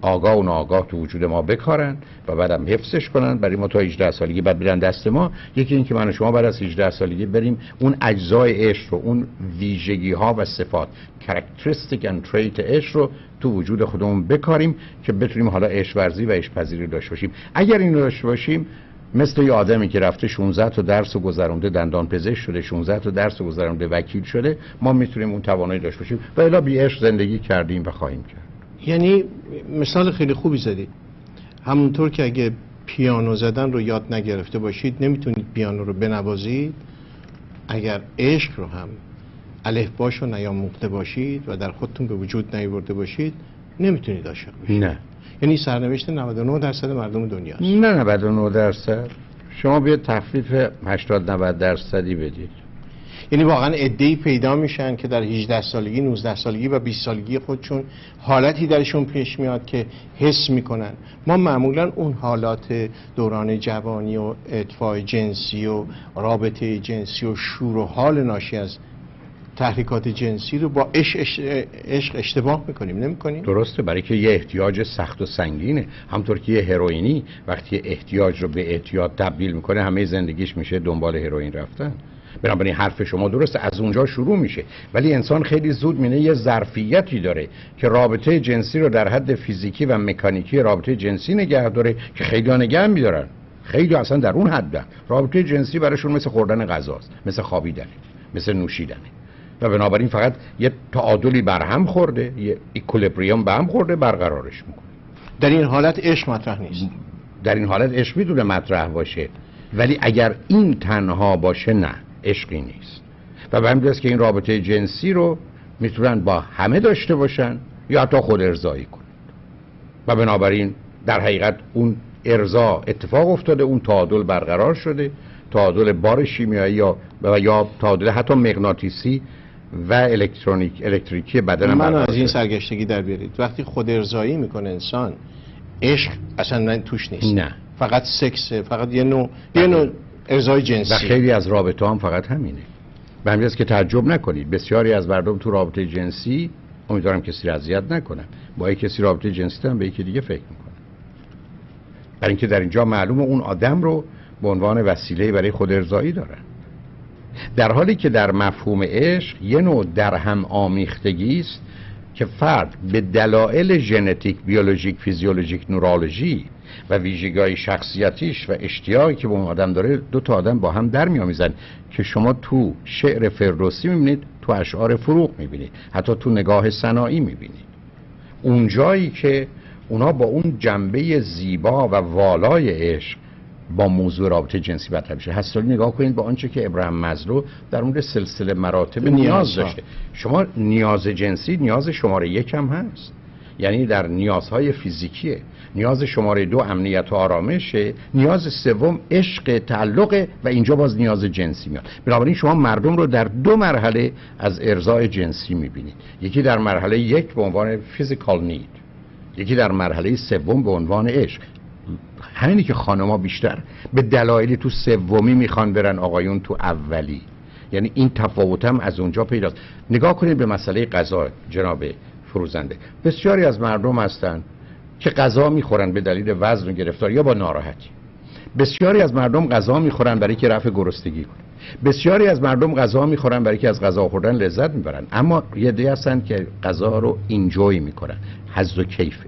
B: آگاه و ناآگاه تو وجود ما بکارن و بعدم حفظش کنن. برای ما تا 18 سالگی بعد بدن دست ما. یکی این که من و شما بعد از 18 سالگی بریم اون اجزای عشق رو اون ویژگی ها و صفات characteristic and trait عشق رو تو وجود خودمون بکاریم که بتونیم حالا عشق ورزی و عشق پذیری داشته باشیم. اگر این داشته باشیم مثل یه آدمی که رفته 16 تا درس و گذرونده دندان پزشک شده 16 تا درس و گذرونده وکیل شده ما می‌تونیم اون توانایی داشته باشیم و الا بی عشق زندگی کردیم و خواهیم کرد.
A: یعنی مثال خیلی خوبی زدید همونطور که اگه پیانو زدن رو یاد نگرفته باشید نمی‌تونید پیانو رو بنوازید. اگر عشق رو هم الف رو نیاموخته باشید و در خودتون به وجود نیورده باشید نمی‌تونید عاشق بشید.
B: نه.
A: یعنی سرنوشت 99 درصد مردم دنیا
B: نه 99 درصد. شما بیاید تخفیف 80 90 درصدی بدید.
A: یعنی واقعا ای پیدا میشن که در 18 سالگی 19 سالگی و 20 سالگی خودشون حالتی درشون پیش میاد که حس می‌کنن. ما معمولا اون حالات دوران جوانی و اطفاع جنسی و رابطه جنسی و شور و حال ناشی از تحریکات جنسی رو با عشق, اشتباه می‌کنیم نمی‌کنیم؟
B: درسته برای که یه احتیاج سخت و سنگینه. همطور که یه هروئینی وقتی احتیاج رو به اعتیاد تبدیل می‌کنه همه زندگیش میشه دنبال هروئین رفتن. بنابراین حرف شما درسته از اونجا شروع میشه. ولی انسان خیلی زود مینه یه ظرفیتی داره که رابطه جنسی رو در حد فیزیکی و مکانیکی رابطه جنسی نگه داره که خیلی نگه میدارن. خیلی اصلا در اون حد رابطه جنسی براشون مثل خوردن غذاست مثل خوابیدنه مثل نوشیدنه. و بنابراین فقط یه تعادلی بر هم خورده یه ایکولیبریوم به هم خورده برقرارش می‌کنه.
A: در این حالت عشق مطرح نیست.
B: در این حالت عشق می‌دونه مطرح باشه. ولی اگر این تنها باشه نه. عشقی نیست. و به همین که این رابطه جنسی رو می‌تونن با همه داشته باشن یا حتی خود ارزایی کنن و بنابراین در حقیقت اون ارزا اتفاق افتاده اون تعادل برقرار شده. تعادل بار شیمیایی یا و یا تعادل حتی مغناطیسی و الکترونیک الکتریکی بدن
A: من از این سرگشتگی در بیارید. وقتی خود ارزایی می‌کنه انسان عشق اصلا توش نیست.
B: نه.
A: فقط سکس فقط یه نوع یه نوع ارزای جنسی.
B: و خیلی از رابطه هم فقط همینه. به همین که تعجب نکنید. بسیاری از مردم تو رابطه جنسی امیدوارم کسی را اذیت نکنن. با کسی رابطه جنسی دارن به یکی دیگه فکر می‌کنن. برای اینکه در اینجا معلوم اون آدم رو به عنوان وسیله برای خود ارزایی دارن. در حالی که در مفهوم عشق یه نوع در هم آمیختگی است که فرد به دلایل ژنتیک بیولوژیک فیزیولوژیک نورولوژی و ویژگی شخصیتیش و اشتیاقی که به اون آدم داره دو تا آدم با هم در میآمیزن که شما تو شعر فردوسی می‌بینید تو اشعار فروغ می‌بینید حتی تو نگاه صناعی می‌بینید. اون جایی که اونا با اون جنبه زیبا و والای عشق با موضوع رابطه جنسی بدتر میشه. هستالی نگاه کنید با آنچه که ابراهیم مزلو در مورد سلسله مراتب نیاز داشته. شما نیاز جنسی نیاز شماره یک هم هست. یعنی در نیازهای فیزیکیه. نیاز شماره دو امنیت و آرامشه نیاز سوم عشق تعلق و اینجا باز نیاز جنسی میاد. بنابراین شما مردم رو در دو مرحله از ارزای جنسی می‌بینید. یکی در مرحله یک به عنوان فیزیکال نید یکی در مرحله سوم به عنوان عشق. همینی که خانما بیشتر به دلایلی تو سومی می‌خوان برن آقایون تو اولی. یعنی این تفاوت هم از اونجا پیداست. نگاه کنید به مسئله غذا جناب فروزنده. بسیاری از مردم هستند که غذا می‌خورن به دلیل وزن و گرفتار یا با ناراحتی. بسیاری از مردم غذا می‌خورن برای که رفع گرسنگی کنه بسیاری از مردم غذا می‌خورن برای که از غذا خوردن لذت می‌برن. اما یه دی هستن که غذا رو اینجوی می‌کنن. حظ و کیفه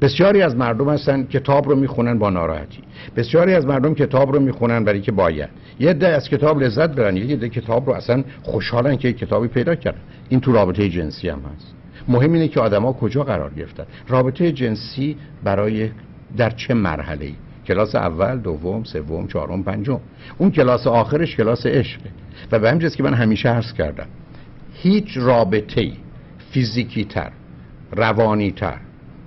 B: بسیاری از مردم هستن کتاب رو می‌خونن با ناراحتی. بسیاری از مردم کتاب رو می‌خونن برای که باید. یه ده از کتاب لذت برن. یه ده کتاب رو اصلا خوشحالن که کتابی پیدا کردن. این تو رابطه جنسی هم هست. مهم اینه که آدما کجا قرار گرفتن. رابطه جنسی برای در چه مرحله ای کلاس اول دوم سوم چهارم پنجم. اون کلاس آخرش کلاس عشقه و به همین که من همیشه عرض کردم هیچ رابطه فیزیکی تر روانی تر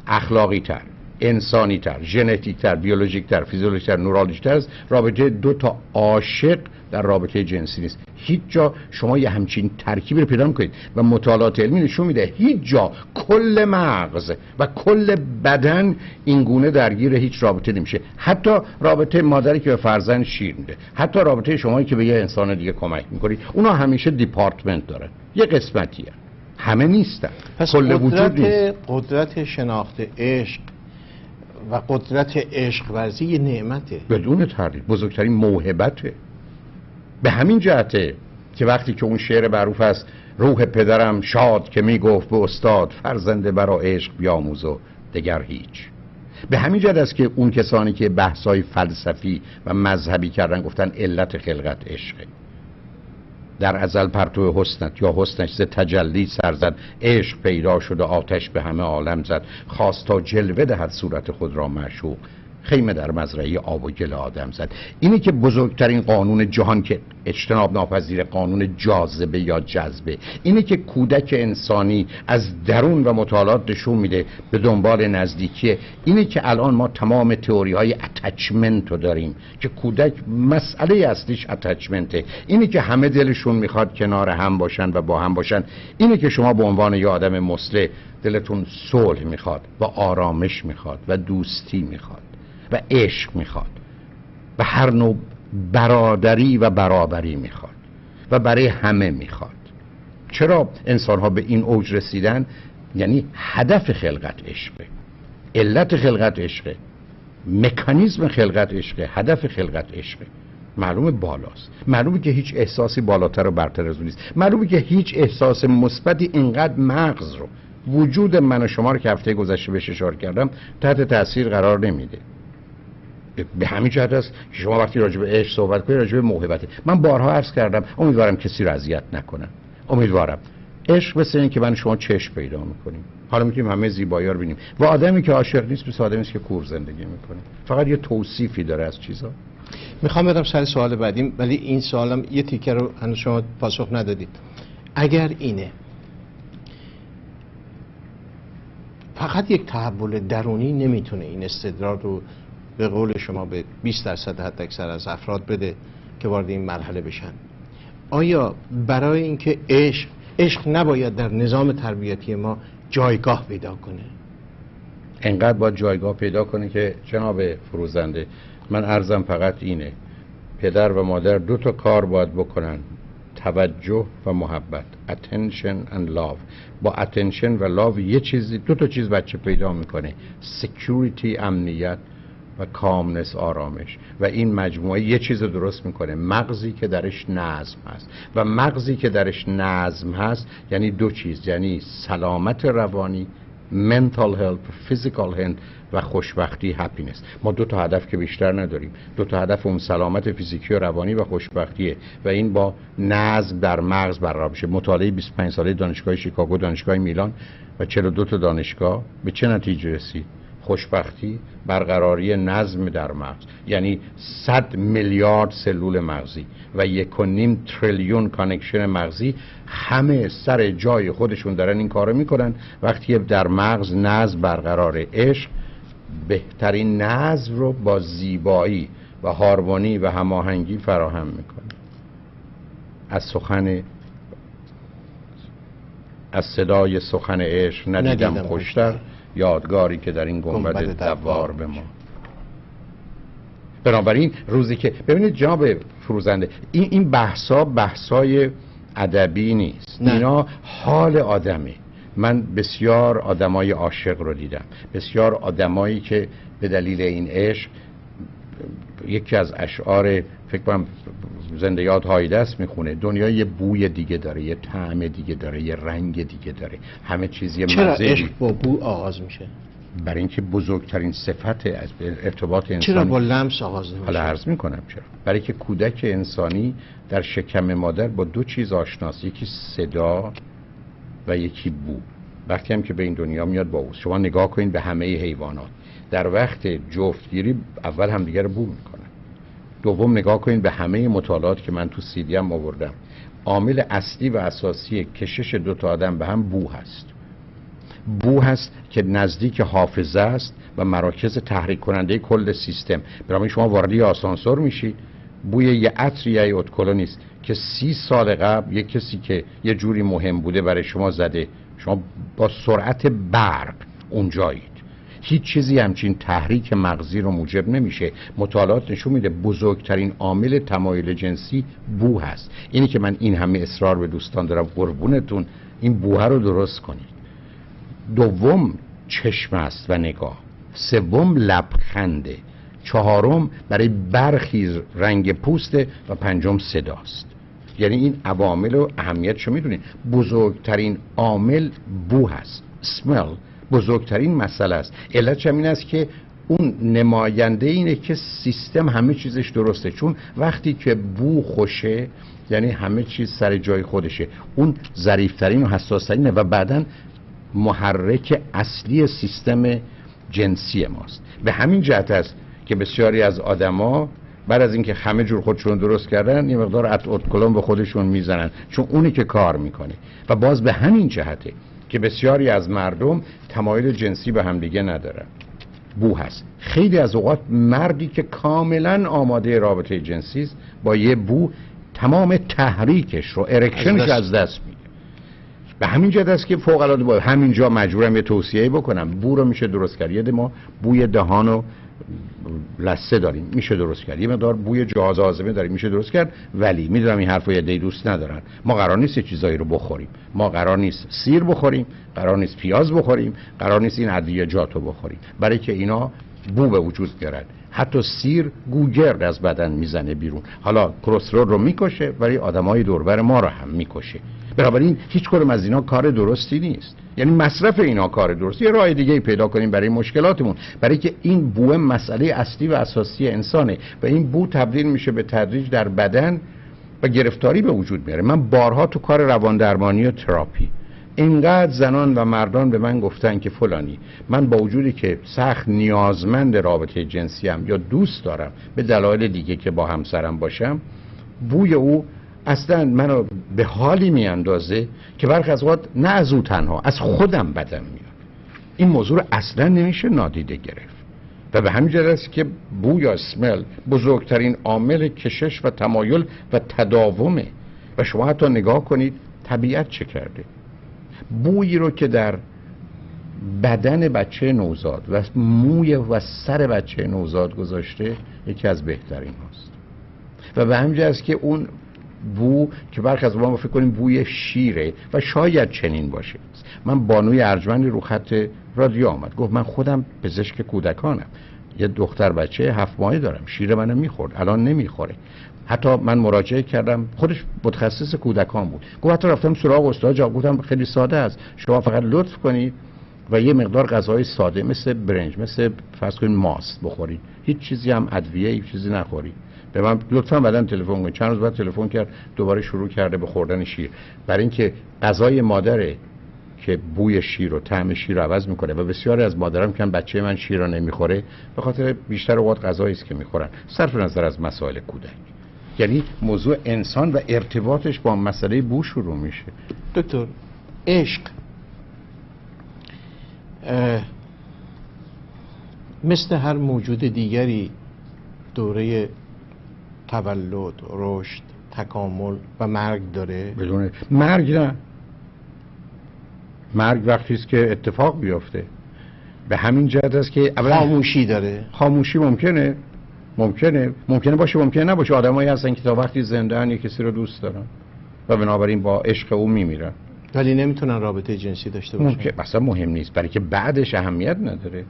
B: اخلاقی تر انسانی تر ژنتیک تر بیولوژیک تر فیزیولوژیک تر نورالیک تر از رابطه دو تا عاشق در رابطه جنسی نیست. هیچ جا شما یه همچین ترکیبی رو پیدا می‌کنید و مطالعات علمی نشون میده. هیچ جا کل مغز و کل بدن این گونه درگیر هیچ رابطه نمیشه. حتی رابطه مادری که به فرزند شیر میده. حتی رابطه شمایی که به یه انسان دیگه کمک می‌کنید. اونا همیشه دیپارتمنت دارن. یه قسمتیه. همه نیستن.
A: پس کل قدرت, وجود قدرت شناخت عشق و قدرت عشق ورزی نعمته.
B: بدون تردید بزرگترین موهبته. به همین جهته که وقتی که اون شعر معروف است روح پدرم شاد که می‌گفت به استاد فرزنده برا عشق بیاموز و دگر هیچ. به همین جهت است که اون کسانی که بحثای فلسفی و مذهبی کردن گفتن علت خلقت عشقه. در ازل پرتو حسنت یا حسنش ز تجلی سر زد. عشق پیدا شد و آتش به همه عالم زد. خواست تا جلوه دهد صورت خود را معشوق. خیمه در مزرعه آب و گل آدم زد. اینی که بزرگترین قانون جهان که اجتناب ناپذیر قانون جاذبه یا جذبه. اینه که کودک انسانی از درون و مطالعات نشون میده به دنبال نزدیکیه. اینه که الان ما تمام تئوری های اتچمنت رو داریم که کودک مسئله اصلیش اتچمنته اینه که همه دلشون می‌خواد کنار هم باشن و با هم باشن. اینه که شما به عنوان یه آدم مسله دلتون صلح می‌خواد و آرامش می‌خواد و دوستی می‌خواد. و عشق می‌خواد. و هر نوع برادری و برابری می‌خواد. و برای همه می‌خواد. چرا انسان ها به این اوج رسیدن؟ یعنی هدف خلقت عشقه. علت خلقت عشقه. مکانیزم خلقت عشقه. هدف خلقت عشقه. معلوم بالاست. معلومه که هیچ احساسی بالاتر و برتر از نیست. معلومه که هیچ احساس مثبتی اینقدر مغز رو. وجود من و شما رو که هفته گذشته بهش اشاره کردم تحت تاثیر قرار نمیده. به همین جهت است که شما وقتی راجع به عشق صحبت کنید راجع به موهبت من بارها عرض کردم امیدوارم کسی رو اذیت نکنم امیدوارم. عشق مثل این که من شما چشم پیدا می‌کنیم. حالا می‌تونیم همه زیبایی رو ببینیم. و آدمی که عاشق نیست به آدمی است که کور زندگی می‌کنه. فقط یه توصیفی داره از چیزا.
A: می‌خوام برم سر سوال بعدیم ولی این سوالم یه تیکه رو هنوز شما پاسخ ندادید. اگر اینه فقط یک تحول درونی نمی‌تونه این استدلال رو به قول شما به 20 درصد حد اکثر از افراد بده که وارد این مرحله بشن. آیا برای اینکه عشق عشق نباید در نظام تربیتی ما جایگاه پیدا کنه؟
B: انقدر باید جایگاه پیدا کنه که جناب فروزنده من ارزم فقط اینه پدر و مادر دو تا کار باید بکنن توجه و محبت attention and love. با attention و love یه چیزی دو تا چیز بچه پیدا می‌کنه security امنیت. و کامنس آرامش. و این مجموعه یه چیز درست می‌کنه. مغزی که درش نظم هست. و مغزی که درش نظم هست یعنی دو چیز. یعنی سلامت روانی mental health physical health و خوشبختی happiness ما دو تا هدف که بیشتر نداریم. دو تا هدف اون سلامت فیزیکی و روانی و خوشبختیه. و این با نظم در مغز برقرار بشه مطالعه 25 ساله دانشگاه شیکاگو دانشگاه میلان و 42 تا دانشگاه به چه نتیجه رسید؟ خوشبختی برقراری نظم در مغز یعنی 100 میلیارد سلول مغزی و یک و نیم تریلیون connection مغزی همه سر جای خودشون دارن این کارو می‌کنن. وقتی در مغز نظم برقرار عشق بهترین نظم رو با زیبایی و هارمونی و هماهنگی فراهم می‌کنه. از سخن از صدای سخن عشق ندیدم. خوشتر. یادگاری که در این گنبد دوار به ما بنابراین روزی که ببینید جناب فروزنده این این بحثا بحثای ادبی نیست. نه. اینا حال آدمه. من بسیار آدمای عاشق رو دیدم. بسیار آدمایی که به دلیل این عشق یکی از اشعار فکر کنم زنده یاد هایده است می‌خونه. دنیا یه بوی دیگه داره یه طعم دیگه داره یه رنگ دیگه داره. همه چیزی
A: چرا عشق با بو آغاز میشه؟
B: برای اینکه بزرگترین صفت از ارتباط انسان
A: چرا با لمس آغاز نمیشه؟
B: حالا عرض می‌کنم چرا. برای که کودک انسانی در شکم مادر با دو چیز آشناست. یکی صدا و یکی بو. وقتی هم که به این دنیا میاد با او شما نگاه کنید به همه حیوانات. در وقت جفتگیری اول همدیگه رو بو می‌کنن دوم نگاه کنید به همه مطالعات که من تو سیدی هم آوردم. عامل اصلی و اساسی کشش دو تا آدم به هم بو هست. بو هست که نزدیک حافظه است و مراکز تحریک کننده کل سیستم. برای شما واردی آسانسور میشید بوی یه عطر یه نیست که سی سال قبل یه کسی که یه جوری مهم بوده برای شما زده. شما با سرعت برق اونجایید هیچ چیزی همچین تحریک مغزی رو موجب نمیشه. مطالعات نشون میده بزرگترین عامل تمایل جنسی بو هست. اینی که من این همه اصرار به دوستان دارم قربونتون این بوه رو درست کنید. دوم چشم است و نگاه. سوم لبخنده. چهارم برای برخی رنگ پوسته و پنجم صداست. یعنی این عوامل و اهمیتشو می‌دونید. بزرگترین عامل بو هست. Smell بزرگترین مسئله است. علتش این است که اون نماینده اینه که سیستم همه چیزش درسته. چون وقتی که بو خوشه یعنی همه چیز سر جای خودشه. اون ظریفترین و حساسترینه و بعدا محرک اصلی سیستم جنسی ماست. به همین جهت است که بسیاری از آدما بعد از اینکه همه جور خودشون درست کردن یه مقدار ات کلم به خودشون می‌زنن. چون اونی که کار می‌کنه. و باز به همین جهته که بسیاری از مردم تمایل جنسی به همدیگه ندارن. بو هست. خیلی از اوقات مردی که کاملا آماده رابطه جنسی است با یه بو تمام تحریکش رو ارکشنش از دست. میده. به همین جد است که فوق العاده همینجا مجبورم یه توصیه بکنم. بو رو میشه درست کرد. ما بوی دهان و لسه داریم. میشه درست کرد. یه مقدار بوی جهاز آزمه داریم. میشه درست کرد. ولی می‌دونم این حرفو یه دوست ندارن. ما قرار نیست چیزایی رو بخوریم. ما قرار نیست سیر بخوریم. قرار نیست پیاز بخوریم. قرار نیست این ادویجات رو بخوریم. برای که اینا بو به وجود بیارن حتی سیر گوگرد از بدن می‌زنه بیرون. حالا کلسترول رو می‌کشه ولی آدمای دوربر ما رو هم می‌کشه. بنابراین هیچ کدوم از اینا کار درستی نیست. یعنی مصرف اینا کار درستی یه راه دیگه پیدا کنیم برای مشکلاتمون. برای که این بو مسئله اصلی و اساسی انسانه و این بو تبدیل میشه به تدریج در بدن و گرفتاری به وجود میاره. من بارها تو کار روان درمانی و تراپی اینقدر زنان و مردان به من گفتن که فلانی من با وجودی که سخت نیازمند رابطه جنسی هم یا دوست دارم به دلایل دیگه که با همسرم باشم بوی او اصلا منو به حالی میاندازه که برخ از اوقات نه از او تنها از خودم بدم میاد این موضوع اصلا نمیشه نادیده گرفت. و به همین است که بو یا اسمل بزرگترین عامل کشش و تمایل و تداومه. و شما حتی نگاه کنید طبیعت چه کرده. بویی رو که در بدن بچه نوزاد و موی و سر بچه نوزاد گذاشته یکی از بهترین هاست. و به همین است که اون بو که برخی از ما فکر کنیم بوی شیره و شاید چنین باشه. من بانوی ارجمندی رو خط رادیو آمد. گفت من خودم پزشک کودکانم. یه دختر بچه هفت ماهه دارم. شیر منو می‌خورد. الان نمی‌خوره. حتی من مراجعه کردم. خودش متخصص کودکان بود. گفت حتی رفتم سراغ استاد جا. گفتم خیلی ساده است. شما فقط لطف کنید و یه مقدار غذای ساده مثل برنج مثل فرض کنید ماست بخورید. هیچ چیزی هم ادویه هیچ چیزی نخورید. به من لطفا بعدن تلفن کنید چند روز بعد تلفن کرد دوباره شروع کرده به خوردن شیر. برای اینکه غذای مادر که بوی شیر و طعم شیر رو عوض می‌کنه و بسیاری از مادران که بچه من شیر رو نمی‌خوره به خاطر بیشتر اوقات غذایی است که می‌خورن. صرف نظر از مسائل کودک. یعنی موضوع انسان و ارتباطش با مسئله بو شروع میشه.
A: دکتر عشق. مثل هر موجود دیگری دوره تولد رشد تکامل و مرگ داره؟
B: بدون مرگ نه. مرگ وقتی است که اتفاق بیفته به همین جهت است که
A: خاموشی داره.
B: خاموشی ممکنه. ممکنه. ممکنه باشه ممکنه نباشه. آدمایی هستن که تا وقتی زنده کسی رو دوست دارن و بنابراین با عشق او میمیرن.
A: ولی نمی‌تونن رابطه جنسی داشته باشن.
B: ممکن. اصلا مهم نیست. برای که بعدش اهمیت نداره.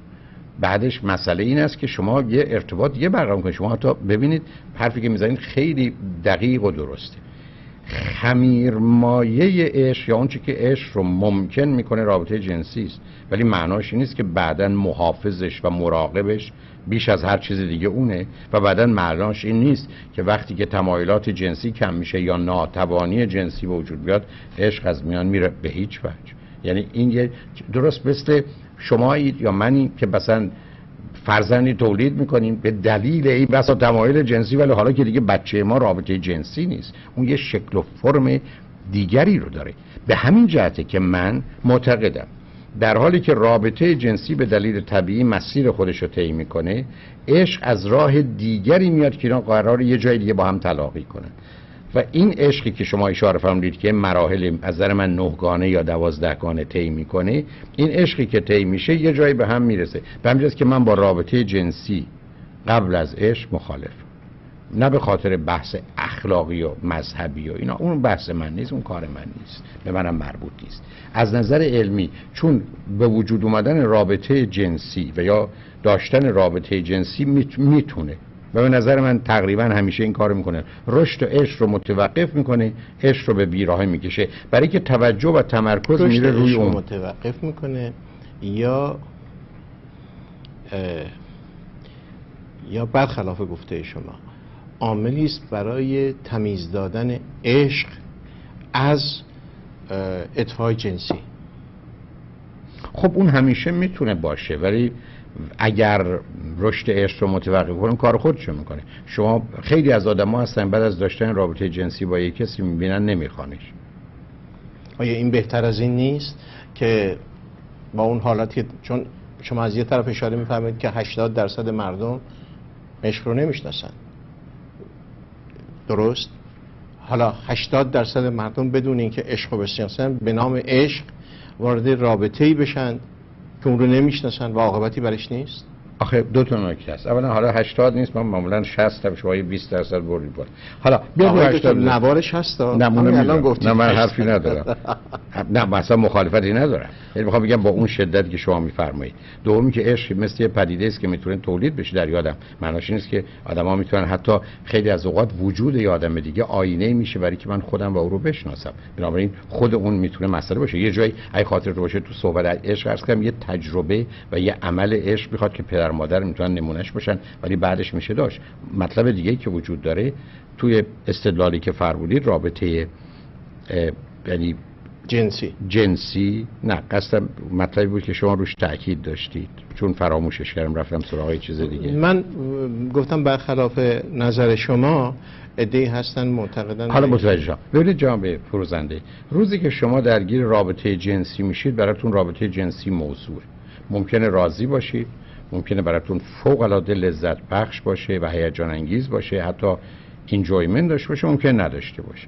B: بعدش مسئله این است که شما یه ارتباط یه برقرار کنید. شما حتی ببینید حرفی که می‌زنید خیلی دقیق و درسته. خمیر مایه عشق یا اونچه که عشق رو ممکن می‌کنه رابطه جنسی است. ولی معناش این نیست که بعدا محافظش و مراقبش بیش از هر چیز دیگه اونه و بعدا معناش این نیست که وقتی که تمایلات جنسی کم میشه یا ناتوانی جنسی وجود بیاد عشق از میان میره. به هیچ وجه. یعنی این یه درست مثل شمایید یا منی که مثلا فرزندی تولید می‌کنیم به دلیل این بسا تمایل جنسی ولی حالا که دیگه بچه ما رابطه جنسی نیست. اون یه شکل و فرم دیگری رو داره. به همین جهته که من معتقدم در حالی که رابطه جنسی به دلیل طبیعی مسیر خودش رو طی می‌کنه عشق از راه دیگری میاد که اینا قرار یه جای دیگه با هم تلاقی کنن. و این عشقی که شما اشاره فرمودید که مراحل از نظر من نهگانه یا دوازدهگانه طی می‌کنه این عشقی که طی میشه یه جایی به هم می‌رسه. به همین که من با رابطه جنسی قبل از عشق مخالف. نه به خاطر بحث اخلاقی و مذهبی و اینا. اون بحث من نیست اون کار من نیست. به منم مربوط نیست. از نظر علمی چون به وجود اومدن رابطه جنسی و یا داشتن رابطه جنسی می‌تونه و به نظر من تقریبا همیشه این کار می‌کنه. رشد و عشق رو متوقف می‌کنه عشق رو به بیراه می‌کشه. برای که توجه و تمرکز میره روی اون.
A: متوقف می‌کنه یا یا برخلاف گفته شما عاملی است برای تمیز دادن عشق از اتفاع جنسی.
B: خب اون همیشه می‌تونه باشه ولی اگر رشد عشق رو متوقف کنیم کار خودشو می‌کنه. شما خیلی از آدم ها هستن بعد از داشتن رابطه جنسی با یک کسی می‌بینن نمیخوانش.
A: آیا این بهتر از این نیست که با اون حالت چون شما از یه طرف اشاره می‌فهمید که 80 درصد مردم عشق رو نمی‌شناسن. درست؟ حالا 80 درصد مردم بدون اینکه عشق رو بشناسن به نام عشق وارد رابطه ای بشن. که اون رو نمی‌شناسن و عاقبتی برش نیست؟
B: آخه دو تا نکته است اولا حالا 80 نیست ما معمولا 60 تا شما 20 درصد بردیم بالا. حالا
A: بیا 80 نوارش هست
B: نه الان گفتید نه من حرفی ندارم. نه مثلا مخالفتی ندارم. یعنی می‌خوام بگم با اون شدت که شما میفرمایید. دومی که عشق مثل یه پدیده است که می‌تونه تولید بشه در یادم معناش نیست که آدما می‌تونن حتی خیلی از اوقات وجود یه آدم دیگه آینه میشه برای که من خودم و او رو بشناسم. بنابراین خود اون می‌تونه مسئله باشه. یه جایی ای خاطر رو باشه تو صحبت عشق عرض کنم یه تجربه و یه عمل عشق می‌خواد که پدر مادر می‌تونن نمونهش باشن ولی بعدش میشه داشت. مطلب دیگه که وجود داره توی استدلالی که فرمودید رابطه یعنی
A: جنسی.
B: جنسی؟ نه قصد مطلبی بود که شما روش تاکید داشتید. چون فراموشش کردم رفتم سراغ چیز دیگه.
A: من گفتم برخلاف نظر شما ادهی هستن معتقدن.
B: حالا متوجه شما ببینید جناب فروزنده روزی که شما درگیر رابطه جنسی میشید براتون رابطه جنسی موضوع. ممکنه راضی باشید ممکنه براتون فوق العاده لذت بخش باشه و هیجان انگیز باشه حتی اینجویمنت داشته باشه ممکن نداشته باشه.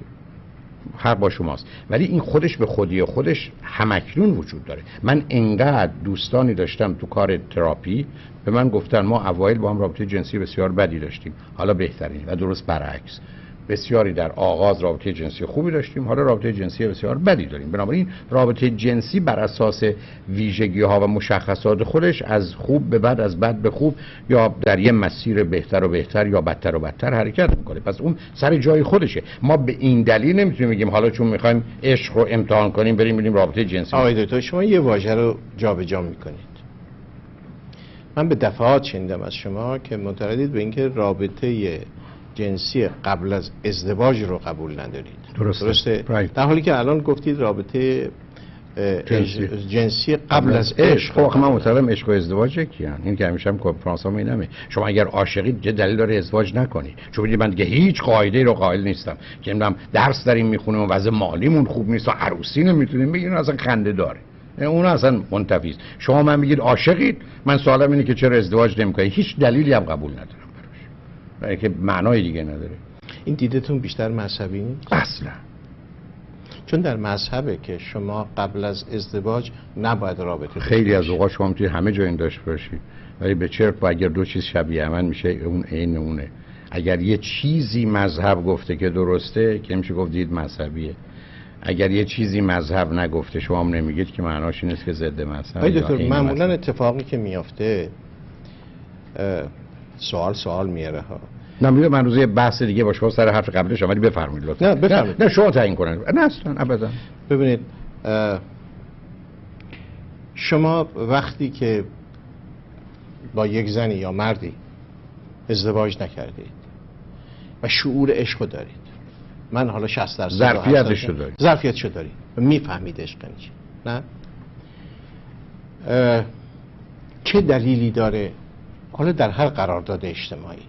B: هر با شماست. ولی این خودش به خودی خودش همکنون وجود داره. من انقدر دوستانی داشتم تو کار تراپی به من گفتن ما اوایل با هم رابطه جنسی بسیار بدی داشتیم. حالا بهترین و درست برعکس. بسیاری در آغاز رابطه جنسی خوبی داشتیم. حالا رابطه جنسی بسیار بدی داریم. بنابراین رابطه جنسی بر اساس ویژگی ها و مشخصات خودش از خوب به بد از بد به خوب یا در یه مسیر بهتر و بهتر یا بدتر و بدتر حرکت می‌کنه. پس اون سر جای خودشه. ما به این دلیل نمی‌تونیم بگیم حالا چون می‌خوایم عشق رو امتحان کنیم بریم بریم رابطه جنسی
A: آقای دکتر شما یه واژه رو جابجا می‌کنید. من به دفعات شنیدم از شما که معتقدید به اینکه رابطه جنسی قبل از ازدواج رو قبول ندارید.
B: درسته,
A: درسته؟ در حالی که الان گفتید رابطه جنسی, قبل از عشق.
B: خب من معتقدم عشق و ازدواج کیان این که همیشه هم فرانسا اینمه شما اگر عاشقید چه دلیل داره ازدواج نکنی؟ چون من دیگه هیچ قاعده رو قائل نیستم. که نمی‌دونم درس داریم می‌خونیم و وضع مالیمون خوب نیست و عروسی نمی‌تونیم بگین اصلا خنده داره. اون اصلا منتفی است. شما من میگید عاشقید من سوالم اینه که چرا ازدواج نمی‌کنید هیچ دلیلی هم قبول ندارم. براش که معنای دیگه نداره.
A: این دیدتون بیشتر مذهبی
B: اصلا.
A: چون در مذهبه که شما قبل از ازدواج نباید رابطه
B: خیلی از اوقات شما می‌تونید همه جا این داشت باشی ولی به چرک با اگر دو چیز شبیه من میشه اون عین اونه. اگر یه چیزی مذهب گفته که درسته که میشه گفت دید مذهبیه. اگر یه چیزی مذهب نگفته شما هم نمیگید که معناش نیست که ضد مذهب
A: دکتر معمولا اتفاقی که میافته سوال سوال میاره ها.
B: نه من روزی بحث دیگه با شما سر حرف قبلش ولی بفرمایید لطفا.
A: نه بفرمایید.
B: نه شما تعیین کنید. نه اصلا ابدا
A: ببینید شما وقتی که با یک زنی یا مردی ازدواج نکردید و شعور عشق دارید من حالا 60 درصد
B: ظرفیتش رو دارید.
A: ظرفیتش رو دارید. می‌فهمید عشق نه؟ چه دلیلی داره؟ حالا در هر قرارداد اجتماعی.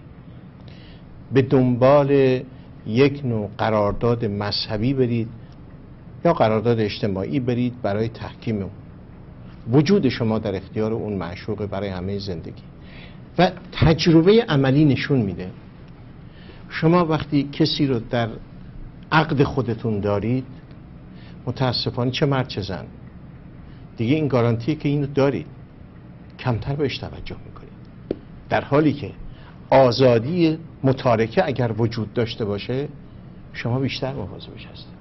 A: به دنبال یک نوع قرارداد مذهبی برید یا قرارداد اجتماعی برید برای تحکیم اون. وجود شما در اختیار اون معشوق برای همه زندگی. و تجربه عملی نشون میده. شما وقتی کسی رو در عقد خودتون دارید متاسفانه چه مرد چه زن. دیگه این گارانتیه که اینو دارید کمتر بهش توجه می‌کنید. در حالی که آزادی متارکه اگر وجود داشته باشه شما بیشتر مواظبش هستید.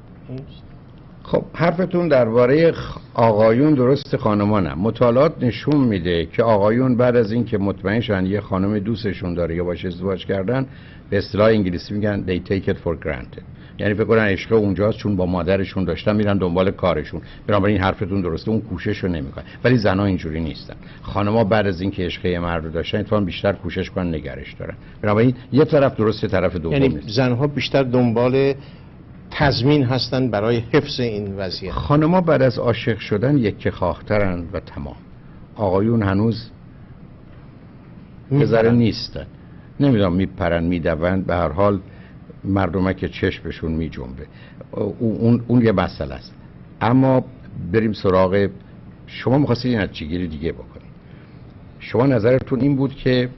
B: خب حرفتون درباره آقایون درست خانمانم. مطالعات نشون میده که آقایون بعد از اینکه مطمئن شدن یه خانم دوستشون داره یا باشه ازدواج کردن به اصطلاح انگلیسی میگن they take it for granted. یعنی فکر کنن عشق اونجاست چون با مادرشون داشتن میرن دنبال کارشون. بنابراین حرفتون درسته اون کوشش رو نمی‌کنن. ولی زنا اینجوری نیستن. خانما بعد از اینکه عشق مرد رو داشتن اتفاقا بیشتر کوشش کنن نگرش دارن. بنابراین یه طرف درسته طرف دوم
A: یعنی زنها بیشتر دنبال تضمین هستن برای حفظ این وضعیت.
B: خانما بعد از عاشق شدن یک خواهترن و تمام. آقایون هنوز بذاره نیستن. نمی‌دونم میپرن می‌دوند. به هر حال مردمک چشمشون می جنبه اون, اون یه مسئله است. اما بریم سراغ شما می‌خواستید این چیگیری دیگه بکنید؟ شما نظرتون این بود که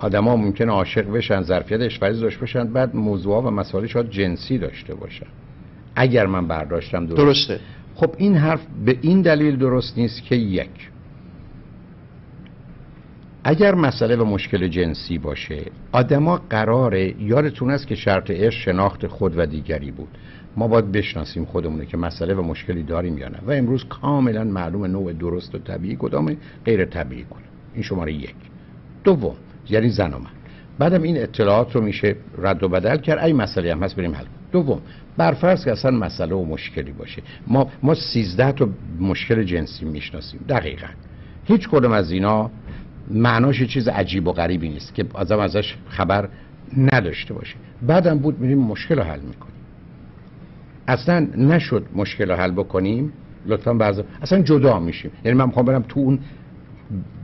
B: آدما ممکنه عاشق بشن ظرفیت اشفریز داشته باشن بعد موضوع و مسائل شاید جنسی داشته باشن. اگر من برداشتم درست.
A: درسته.
B: خب این حرف به این دلیل درست نیست که یک. اگر مسئله و مشکل جنسی باشه آدما قراره یادتون است که شرط عشق شناخت خود و دیگری بود. ما باید بشناسیم خودمونه که مسئله و مشکلی داریم یا نه. و امروز کاملا معلوم نوع درست و طبیعی کدام غیر طبیعی کن این شماره یک. دوم. یعنی زن و من. بعدم این اطلاعات رو میشه رد و بدل کرد. ای مسئله هم هست بریم حل دوم برفرض که اصلا مسئله و مشکلی باشه. ما ما 13 تا مشکل جنسی می‌شناسیم دقیقا. هیچ کدوم از اینا معناش چیز عجیب و غریبی نیست که آدم ازش خبر نداشته باشه. بعدم بود میریم مشکل رو حل می‌کنیم. اصلا نشد مشکل رو حل بکنیم. لطفا بعضا اصلا جدا میشیم. یعنی من می‌خوام برم تو اون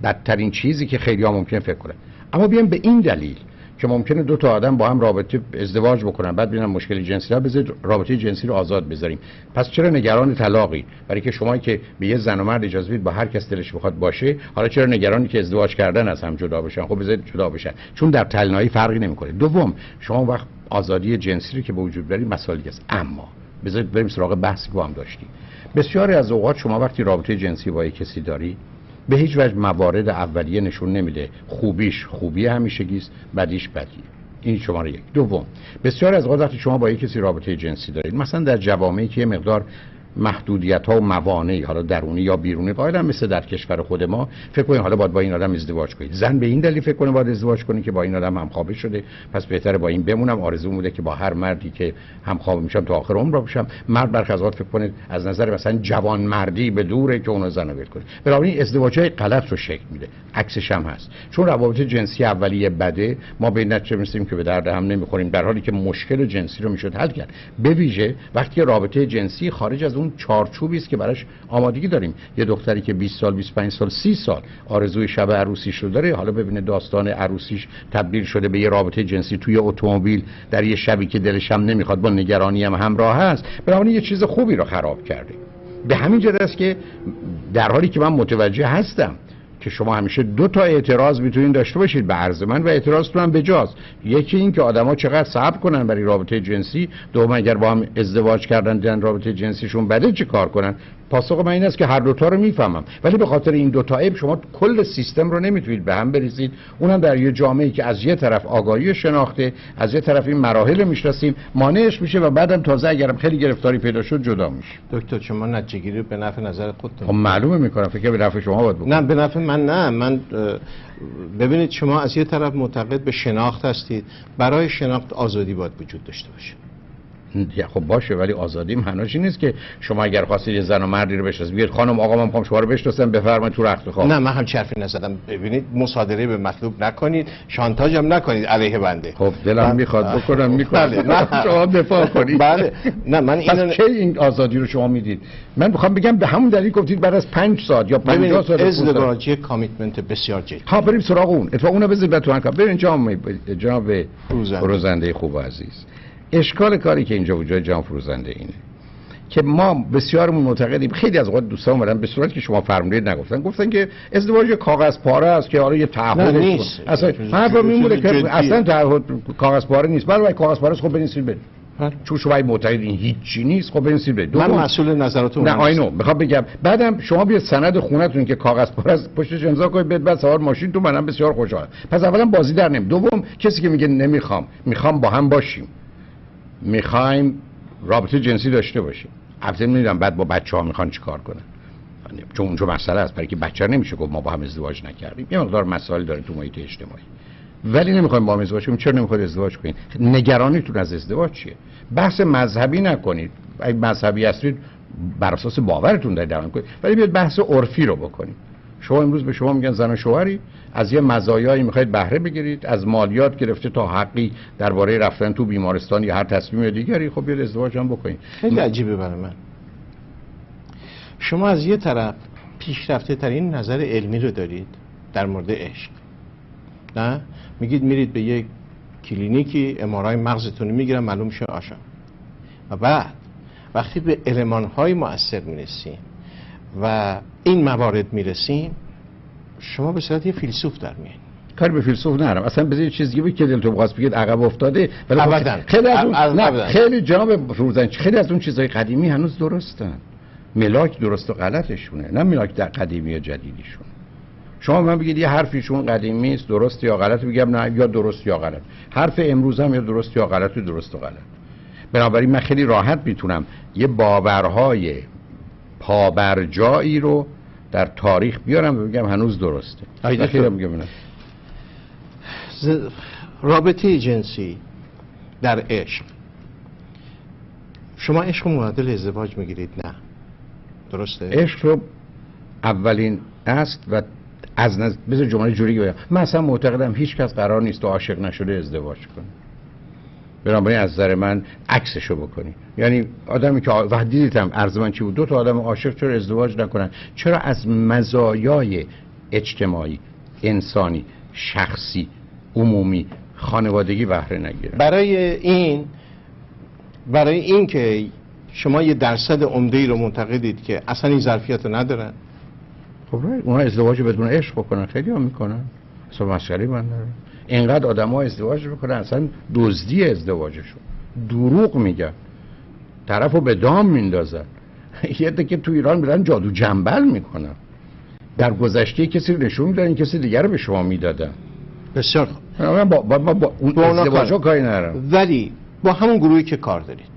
B: بدترین چیزی که خیلی ها ممکن فکر کنه اما بیام به این دلیل که ممکنه دو تا آدم با هم رابطه ازدواج بکنن. بعد ببینن مشکل جنسی ها بذارید رابطه جنسی رو آزاد بذاریم. پس چرا نگران طلاقی؟ برای که شما که به یه زن و مرد اجازه بدید با هر کس دلش بخواد باشه حالا چرا نگرانی که ازدواج کردن از هم جدا بشن؟ خب بذارید جدا بشن. چون در تلنایی فرقی نمی‌کنه. دوم شما وقت آزادی جنسی رو که به وجود بیارید مسائلی است. اما بذارید بریم سراغ بحثی که با هم داشتیم. بسیاری از اوقات شما وقتی رابطه جنسی با کسی داری به هیچ وجه موارد اولیه نشون نمیده. خوبیش خوبی همیشگی است بدیش بدی این شماره یک. دوم. بسیار از وقتی شما با یک کسی رابطه جنسی دارید. مثلا در جوامعی که یه مقدار محدودیت ها و موانعی حالا درونی یا بیرونی قائل مثل در کشور خود ما فکر کنید حالا باید با این آدم ازدواج کنید. زن به این دلیل فکر کنه باید ازدواج کنه که با این آدم همخوابه شده. پس بهتره با این بمونم. آرزو بوده که با هر مردی که همخوابه میشم تا آخر عمر باشم. مرد برخ فکر کنید از نظر مثلا جوان مردی به دوره که اونو زن ول کنه. بنابراین ازدواج های غلط رو شکل میده. عکسش هم هست. چون روابط جنسی اولیه بده ما به نتیجه می‌رسیم که به درد هم نمی‌خوریم در حالی که مشکل جنسی رو می‌شد حل کرد. به ویژه وقتی رابطه جنسی خارج از اون چارچوبی است که براش آمادگی داریم. یه دختری که 20 سال 25 سال 30 سال آرزوی شب عروسیش رو داره حالا ببینه داستان عروسیش تبدیل شده به یه رابطه جنسی توی اتومبیل در یه شبی که دلش هم نمی‌خواد با نگرانی هم همراه هست. بنابراین یه چیز خوبی رو خراب کرده. به همین جهت است که در حالی که من متوجه هستم که شما همیشه دو تا اعتراض می‌تونید داشته باشید به عرض من و اعتراضتون هم بجاست یکی این که آدما چقدر صبر کنن برای رابطه جنسی دوم اگر با هم ازدواج کردن دیدن رابطه جنسیشون بده چه کار کنن؟ پاسخ من این است که هر دوتا رو می‌فهمم. ولی به خاطر این دوتا عیب شما کل سیستم رو نمی‌تونید به هم بریزید. اونم در یه جامعه که از یه طرف آگاهی شناخته از یه طرف این مراحل می‌شناسیم مانعش میشه و بعدم تازه اگرم خیلی گرفتاری پیدا شد جدا میشه.
A: دکتر شما نتیجه به نفع نظر خودتون
B: خب معلومه می‌کنم. فکر به نفع شما باید
A: نه به نفع من نه. من ببینید شما از یه طرف معتقد به شناخت هستید. برای شناخت آزادی باید وجود داشته باشه.
B: خب باشه ولی آزادی معناش نیست که شما اگر خواستید یه زن و مردی رو بشناسید بگید خانم آقا من می‌خوام شما رو بشناسم بفرمایید تو رخت خواب.
A: نه من هم چرفی نزدم. ببینید مصادره به مطلوب نکنید شانتاج هم نکنید علیه بنده.
B: خب دلم می‌خواد بکنم می‌کنم. بله. نه شما دفاع کنید.
A: بله. نه من
B: این کی این آزادی رو شما می‌دید؟ من می‌خوام بگم به همون دلیل گفتید بعد از 5 ساعت یا 50 ساعت
A: ازدواج کامیتمنت بسیار جدی.
B: ها بریم سراغ اون. اتفاقا اونو بذارید تو ببین جناب جناب روزنده خوب و عزیز. اشکال کاری که اینجا وجود جان فروزنده اینه که ما بسیار معتقدیم خیلی از اوقات دوستان اومدن به صورتی که شما فرمودید نگفتن. گفتن که ازدواج کاغذ پاره است که حالا یه تعهد
A: نیست.
B: اصلا حرف میمونه که اصلا تعهد کاغذ پاره نیست. برای کاغذ پاره خب بنویسید برید. بله. چون شما معتقد این هیچی نیست خب بنویسید برید.
A: من مسئول نظراتون
B: نه آینو می‌خوام بگم. بعدم شما بیاید سند خونتون که کاغذ پاره است پشتش امضا کنید بعد بعد سوار ماشین تو منم بسیار خوشحالم. پس اولا بازی در نمی دوم کسی که میگه نمی‌خوام می‌خوام با هم باشیم. می‌خوایم رابطه جنسی داشته باشیم. البته نمی‌دونم بعد با بچه ها می‌خوان چیکار کنن. چون اونجا مسئله است برای که بچه نمیشه گفت ما با هم ازدواج نکردیم. یه مقدار مسائل داره تو محیط اجتماعی. ولی نمی‌خوایم با هم ازدواج کنیم. چرا نمی‌خواید ازدواج کنید؟ نگرانیتون از ازدواج چیه؟ بحث مذهبی نکنید. اگه مذهبی هستید بر اساس باورتون در درون کنید ولی بیاید بحث عرفی رو بکنیم شما امروز به شما میگن زن و شوهری از یه مزایایی می‌خواید بهره بگیرید از مالیات گرفته تا حقی درباره رفتن تو بیمارستان یا هر تصمیم دیگری خب بیاد ازدواج هم بکنید.
A: خیلی عجیبه برای من. شما از یه طرف پیشرفته ترین نظر علمی رو دارید در مورد عشق نه؟ میگید میرید به یک کلینیکی امارای مغزتون می‌گیرن معلوم میشه آشان. و بعد وقتی به علمان های مؤثر می‌رسیم و این موارد می‌رسیم. شما به صورت یه فیلسوف در میاد
B: کار به فیلسوف نرم اصلا بذارید چیزی بگید که دلتون بخواست بگید عقب افتاده.
A: ولی خب
B: خیلی از اون نه خیلی جناب فروزن خیلی از اون چیزهای قدیمی هنوز درستن. ملاک درست و غلطشونه نه ملاک در قدیمی یا جدیدیشون. شما من بگید یه حرفیشون قدیمی است درست یا غلط؟ بگم نه یا درست یا غلط. حرف امروز هم یا درست یا غلط و درست و غلط. بنابراین من خیلی راحت می‌تونم یه باورهای پابرجایی رو در تاریخ بیارم و بگم هنوز درسته. خیلی میگم
A: رابطه جنسی در عشق. شما عشق معادل ازدواج می‌گیرید نه. درسته؟
B: عشق رو اولین است و از نظر بذار جمله جوری بگم. من اصلا معتقدم هیچ کس قرار نیست و عاشق نشده ازدواج کنه. بنابراین از نظر من عکسشو بکنی. یعنی آدمی که وقتی دیدیدم عرض من چی بود؟ دو تا آدم عاشق چرا ازدواج نکنن؟ چرا از مزایای اجتماعی انسانی شخصی عمومی خانوادگی بهره نگیرن؟
A: برای این برای این که شما یه درصد عمده رو معتقدید که اصلا این ظرفیت رو ندارن.
B: خب اونا ازدواج بدون عشق بکنن. خیلی هم می‌کنن. اصلا مسئله من اینقدر آدم ها ازدواج می‌کنن اصلا دزدی ازدواجشون. دروغ میگن. طرف رو به دام میندازن. یه که تو ایران بدن جادو جنبل می‌کنن. در گذشته کسی نشون میدن کسی دیگر رو به شما می‌دادن.
A: بسیار
B: با, با, با, با اون ازدواج کاری نرم
A: ولی با همون گروهی که کار دارید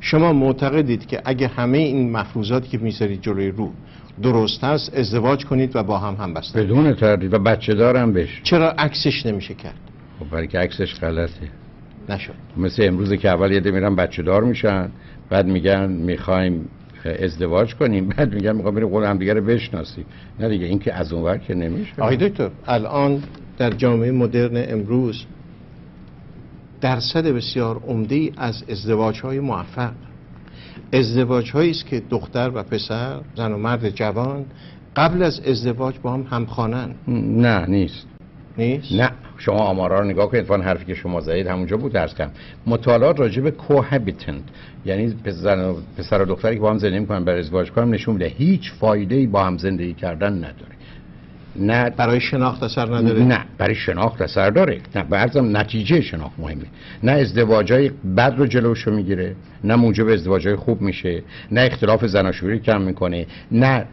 A: شما معتقدید که اگه همه این مفروضاتی که می‌ذارید جلوی رو درست است ازدواج کنید و با هم هم بستن
B: بدون تردید و بچه دارم بش
A: چرا عکسش نمیشه کرد؟
B: خب برای که عکسش غلطه.
A: نشد.
B: مثل امروز که اول یه میرن بچه دار میشن بعد میگن می‌خوایم ازدواج کنیم بعد میگن می‌خوام بریم قول هم دیگه رو بشناسیم. نه دیگه این که از اون که نمیشه.
A: آقای دکتر الان در جامعه مدرن امروز درصد بسیار عمده از ازدواج های موفق ازدواج هایی است که دختر و پسر زن و مرد جوان قبل از ازدواج با هم همخوانن.
B: نه نیست.
A: نیست؟
B: نه. شما آمارا رو نگاه کنید فان حرفی که شما زدید همونجا بود درس کردم. مطالعات راجع به کوهابیتنت یعنی پسر و پسر و دختری که با هم زندگی می‌کنن برای ازدواج کنن نشون میده هیچ فایده ای با هم زندگی کردن نداره.
A: نه برای شناخت اثر نداره؟
B: نه برای شناخت اثر داره. نه برزم نتیجه شناخت مهمه. نه ازدواج های بد رو جلوشو می‌گیره نه موجب ازدواج های خوب میشه نه اختلاف زناشویی کم می‌کنه نه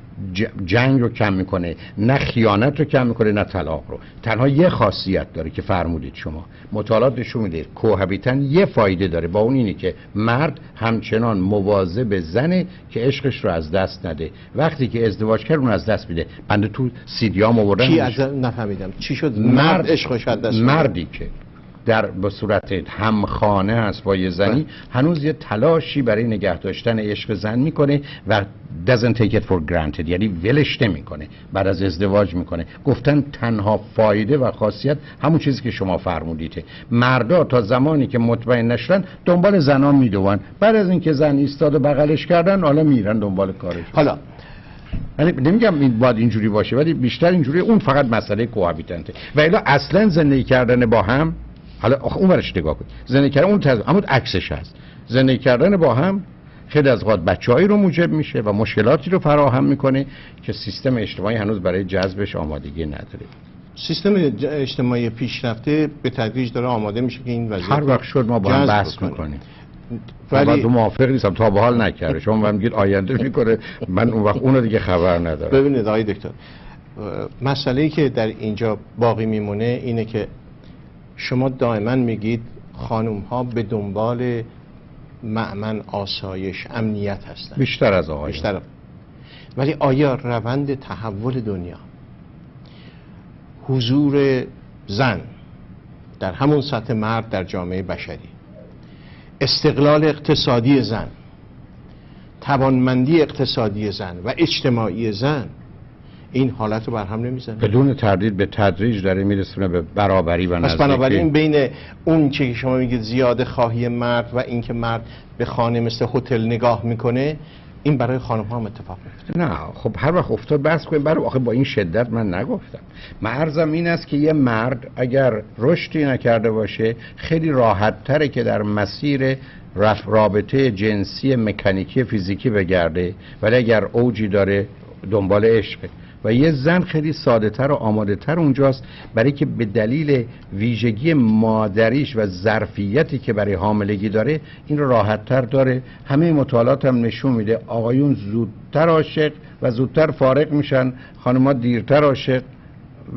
B: جنگ رو کم می‌کنه نه خیانت رو کم می‌کنه نه طلاق رو. تنها یه خاصیت داره که فرمودید شما. مطالعات نشون میده کوهبیتن یه فایده داره. با اون اینه که مرد همچنان مواظب زنه که عشقش رو از دست نده. وقتی که ازدواج کرد اون از دست میده. بنده تو سیدیام آوردن.
A: کی از نفهمیدم. چی شد؟ مرد عشقش از دست
B: مردی که در به صورت همخانه هست با یه زنی بله. هنوز یه تلاشی برای نگه داشتن عشق زن می‌کنه و doesn't take it for granted یعنی ولش نمی‌کنه بعد از ازدواج می‌کنه. گفتن تنها فایده و خاصیت همون چیزی که شما فرمودیده مردا تا زمانی که مطمئن نشدن دنبال زنان میدوان بعد از اینکه زن ایستاد و بغلش کردن حالا میرن دنبال کارش.
A: حالا
B: ولی نمیگم این باید اینجوری باشه ولی بیشتر اینجوری اون فقط مسئله کوهابیتنته و الا اصلا زندگی کردن با هم حالا اون ورش نگاه کن. زندگی کردن اون تز... اما عکسش هست. زندگی کردن با هم خیلی از اوقات بچه‌هایی رو موجب میشه و مشکلاتی رو فراهم می‌کنه که سیستم اجتماعی هنوز برای جذبش آمادگی نداره.
A: سیستم اجتماعی پیشرفته به تدریج داره آماده میشه که این وضعیت
B: هر وقت شد ما با هم بحث می‌کنیم. ولی تو موافق نیستم. تا به حال نکرده. شما من میگید آینده می‌کنه. من اون وقت اونو دیگه خبر ندارم.
A: ببینید آقای دکتر مسئله ای که در اینجا باقی میمونه اینه که شما دائما میگید خانوم ها به دنبال معمن آسایش امنیت هستن
B: بیشتر از آقای
A: بیشتر. ولی آیا روند تحول دنیا حضور زن در همون سطح مرد در جامعه بشری استقلال اقتصادی زن توانمندی اقتصادی زن و اجتماعی زن این حالت رو بر هم نمی‌زنه.
B: بدون تردید به تدریج داره میرسونه به برابری و
A: پس بنابراین بین اون چه که شما میگید زیاده خواهی مرد و اینکه مرد به خانه مثل هتل نگاه می‌کنه این برای خانم ها هم اتفاق میفته
B: نه خب هر وقت افتاد بحث کنیم. برای آخه با این شدت من نگفتم. مرزم این است که یه مرد اگر رشدی نکرده باشه خیلی راحت تره که در مسیر رابطه جنسی مکانیکی فیزیکی بگرده ولی اگر اوجی داره دنبال عشقه. و یه زن خیلی ساده تر و آماده تر اونجاست برای که به دلیل ویژگی مادریش و ظرفیتی که برای حاملگی داره این رو راحت تر داره. همه مطالعات هم نشون میده آقایون زودتر عاشق و زودتر فارغ میشن خانمها دیرتر عاشق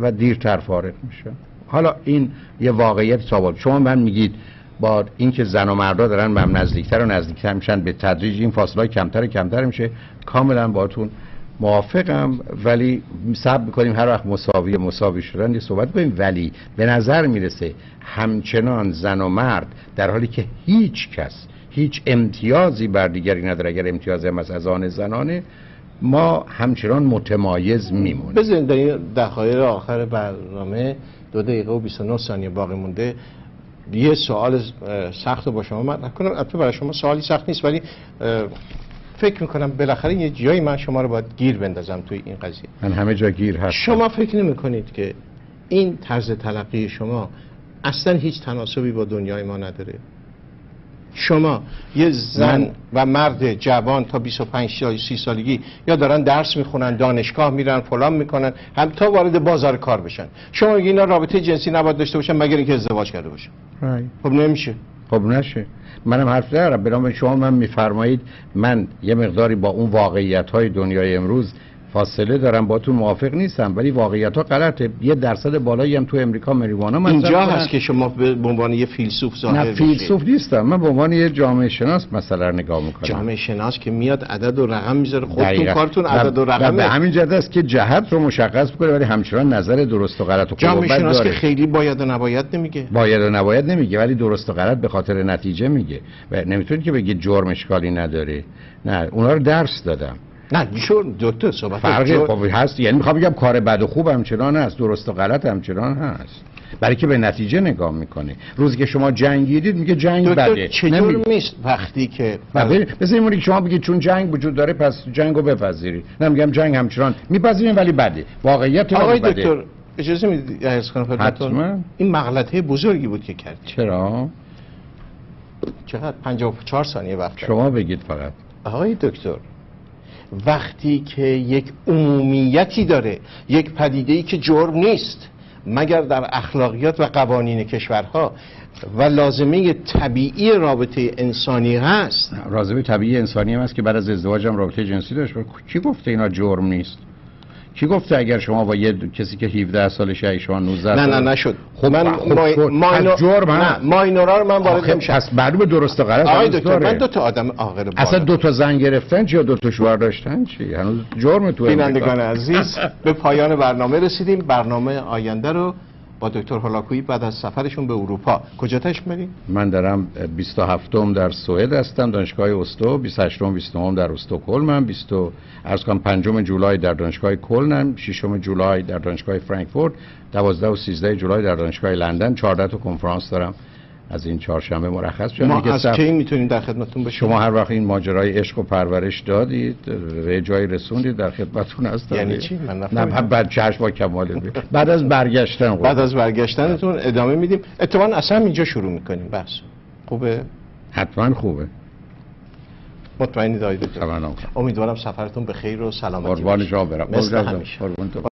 B: و دیرتر فارغ میشن. حالا این یه واقعیت ثابت. شما من میگید با اینکه زن و مردا دارن به هم نزدیکتر و نزدیکتر میشن به تدریج این فاصله کمتر و کمتر میشه. کاملا باتون موافقم ولی صبر می‌کنیم هر وقت مساوی مساوی شدن یه صحبت کنیم. ولی به نظر می‌رسه همچنان زن و مرد در حالی که هیچ کس هیچ امتیازی بر دیگری نداره. اگر امتیاز هم از آن زنانه ما همچنان متمایز میمونیم.
A: بزنید در دقایق آخر برنامه دو دقیقه و 29 ثانیه باقی مونده. یه سوال سخت با شما مطرح کنم. البته برای شما سوالی سخت نیست ولی فکر می‌کنم بالاخره یه جایی من شما رو باید گیر بندازم توی این قضیه.
B: من همه جا گیر هستم.
A: شما فکر نمی کنید که این طرز تلقی شما اصلا هیچ تناسبی با دنیای ما نداره؟ شما یه زن و مرد جوان تا 25 یا 30 سالگی یا دارن درس می‌خونن دانشگاه میرن فلان می‌کنن هم تا وارد بازار کار بشن. شما اینا رابطه جنسی نباید داشته باشن مگر اینکه ازدواج کرده باشن؟ خب نمیشه.
B: خب نشه. منم حرف ندارم. به شما من میفرمایید من یه مقداری با اون واقعیت های دنیای امروز فاصله دارم با تو موافق نیستم ولی واقعیت ها غلطه. یه درصد بالایی هم تو امریکا مریوانا
A: من اینجا هست که شما به عنوان یه فیلسوف ظاهر
B: نه فیلسوف نیستم. من به عنوان یه جامعه شناس مثلا نگاه می‌کنم.
A: جامعه شناس که میاد عدد و رقم می‌ذاره. خودتون کارتون عدد و رقم
B: به همین جهت است که جهت رو مشخص بکنه ولی همچنان نظر درست و غلط و
A: جامعه شناس که خیلی باید و نباید نمیگه.
B: باید و نباید نمیگه ولی درست و غلط به خاطر نتیجه میگه. و نمی‌تونید که بگید جرم اشکالی نداره. نه اونا رو درس دادم.
A: نه چون دکتر صحبت
B: فرقی خب هست. یعنی می‌خوام بگم کار بد و خوب همچنان هست. درست و غلط همچنان هست. برای که به نتیجه نگاه می‌کنه روزی که شما جنگیدید میگه جنگ بده.
A: چطور
B: نمی-
A: نیست وقتی که
B: مثل این که شما بگید چون جنگ وجود داره پس جنگ رو بپذیرید نه میگم جنگ همچنان میپذیریم ولی بده. واقعیت
A: آقای دکتر اجازه می‌دید عرض کنم. این مغلطه بزرگی بود که کردی
B: چرا؟
A: چقدر؟ 54 ثانیه وقت.
B: شما بگید فقط.
A: آقای دکتر وقتی که یک عمومیتی داره یک پدیده ای که جرم نیست مگر در اخلاقیات و قوانین کشورها. و لازمه طبیعی رابطه انسانی هست.
B: رازمه طبیعی انسانی هم هست که بعد از ازدواج هم رابطه جنسی داشت. کی گفته اینا جرم نیست؟ کی گفته اگر شما با یه کسی که 17 سالشه شما 19
A: نه نه نشد
B: خب
A: من
B: خب. شد.
A: ماینو...
B: پس جرم
A: نه
B: هست.
A: ماینورا رو من وارد نمیشم
B: پس معلومه درست و غلط
A: آقای دکتر. من دو تا آدم عاقل
B: اصلا دو تا زن گرفتن چی یا دو تا شوهر داشتن چی هنوز جرم تو
A: بینندگان. عزیز به پایان برنامه رسیدیم برنامه آینده رو با دکتر هولاکویی بعد از سفرشون به اروپا. کجا می‌برید؟
B: من دارم 27 م در سوئد هستم دانشگاه استو 28 م 29 در استکهلم 20 ارز کنم 5 جولای در دانشگاه کلنم 6 جولای در دانشگاه فرانکفورت. 12 و 13 جولای در دانشگاه لندن. 14 تا کنفرانس دارم. از این چهارشنبه مرخص شدم
A: ما از کی می‌تونیم در خدمتتون باشیم
B: شما هر وقت این ماجرای عشق و پرورش دادید به جایی رسوندید در خدمتتون هستم.
A: یعنی چی؟ من
B: نه. بعد چشم با کمال. بعد از برگشتن
A: بعد از برگشتنتون ادامه میدیم. اتفاقا اصلا اینجا شروع می‌کنیم. بحث. خوبه؟
B: حتما خوبه.
A: دکتر؟
B: تمام
A: امیدوارم سفرتون به خیر و سلامتی
B: قربان. شما برم. قربان.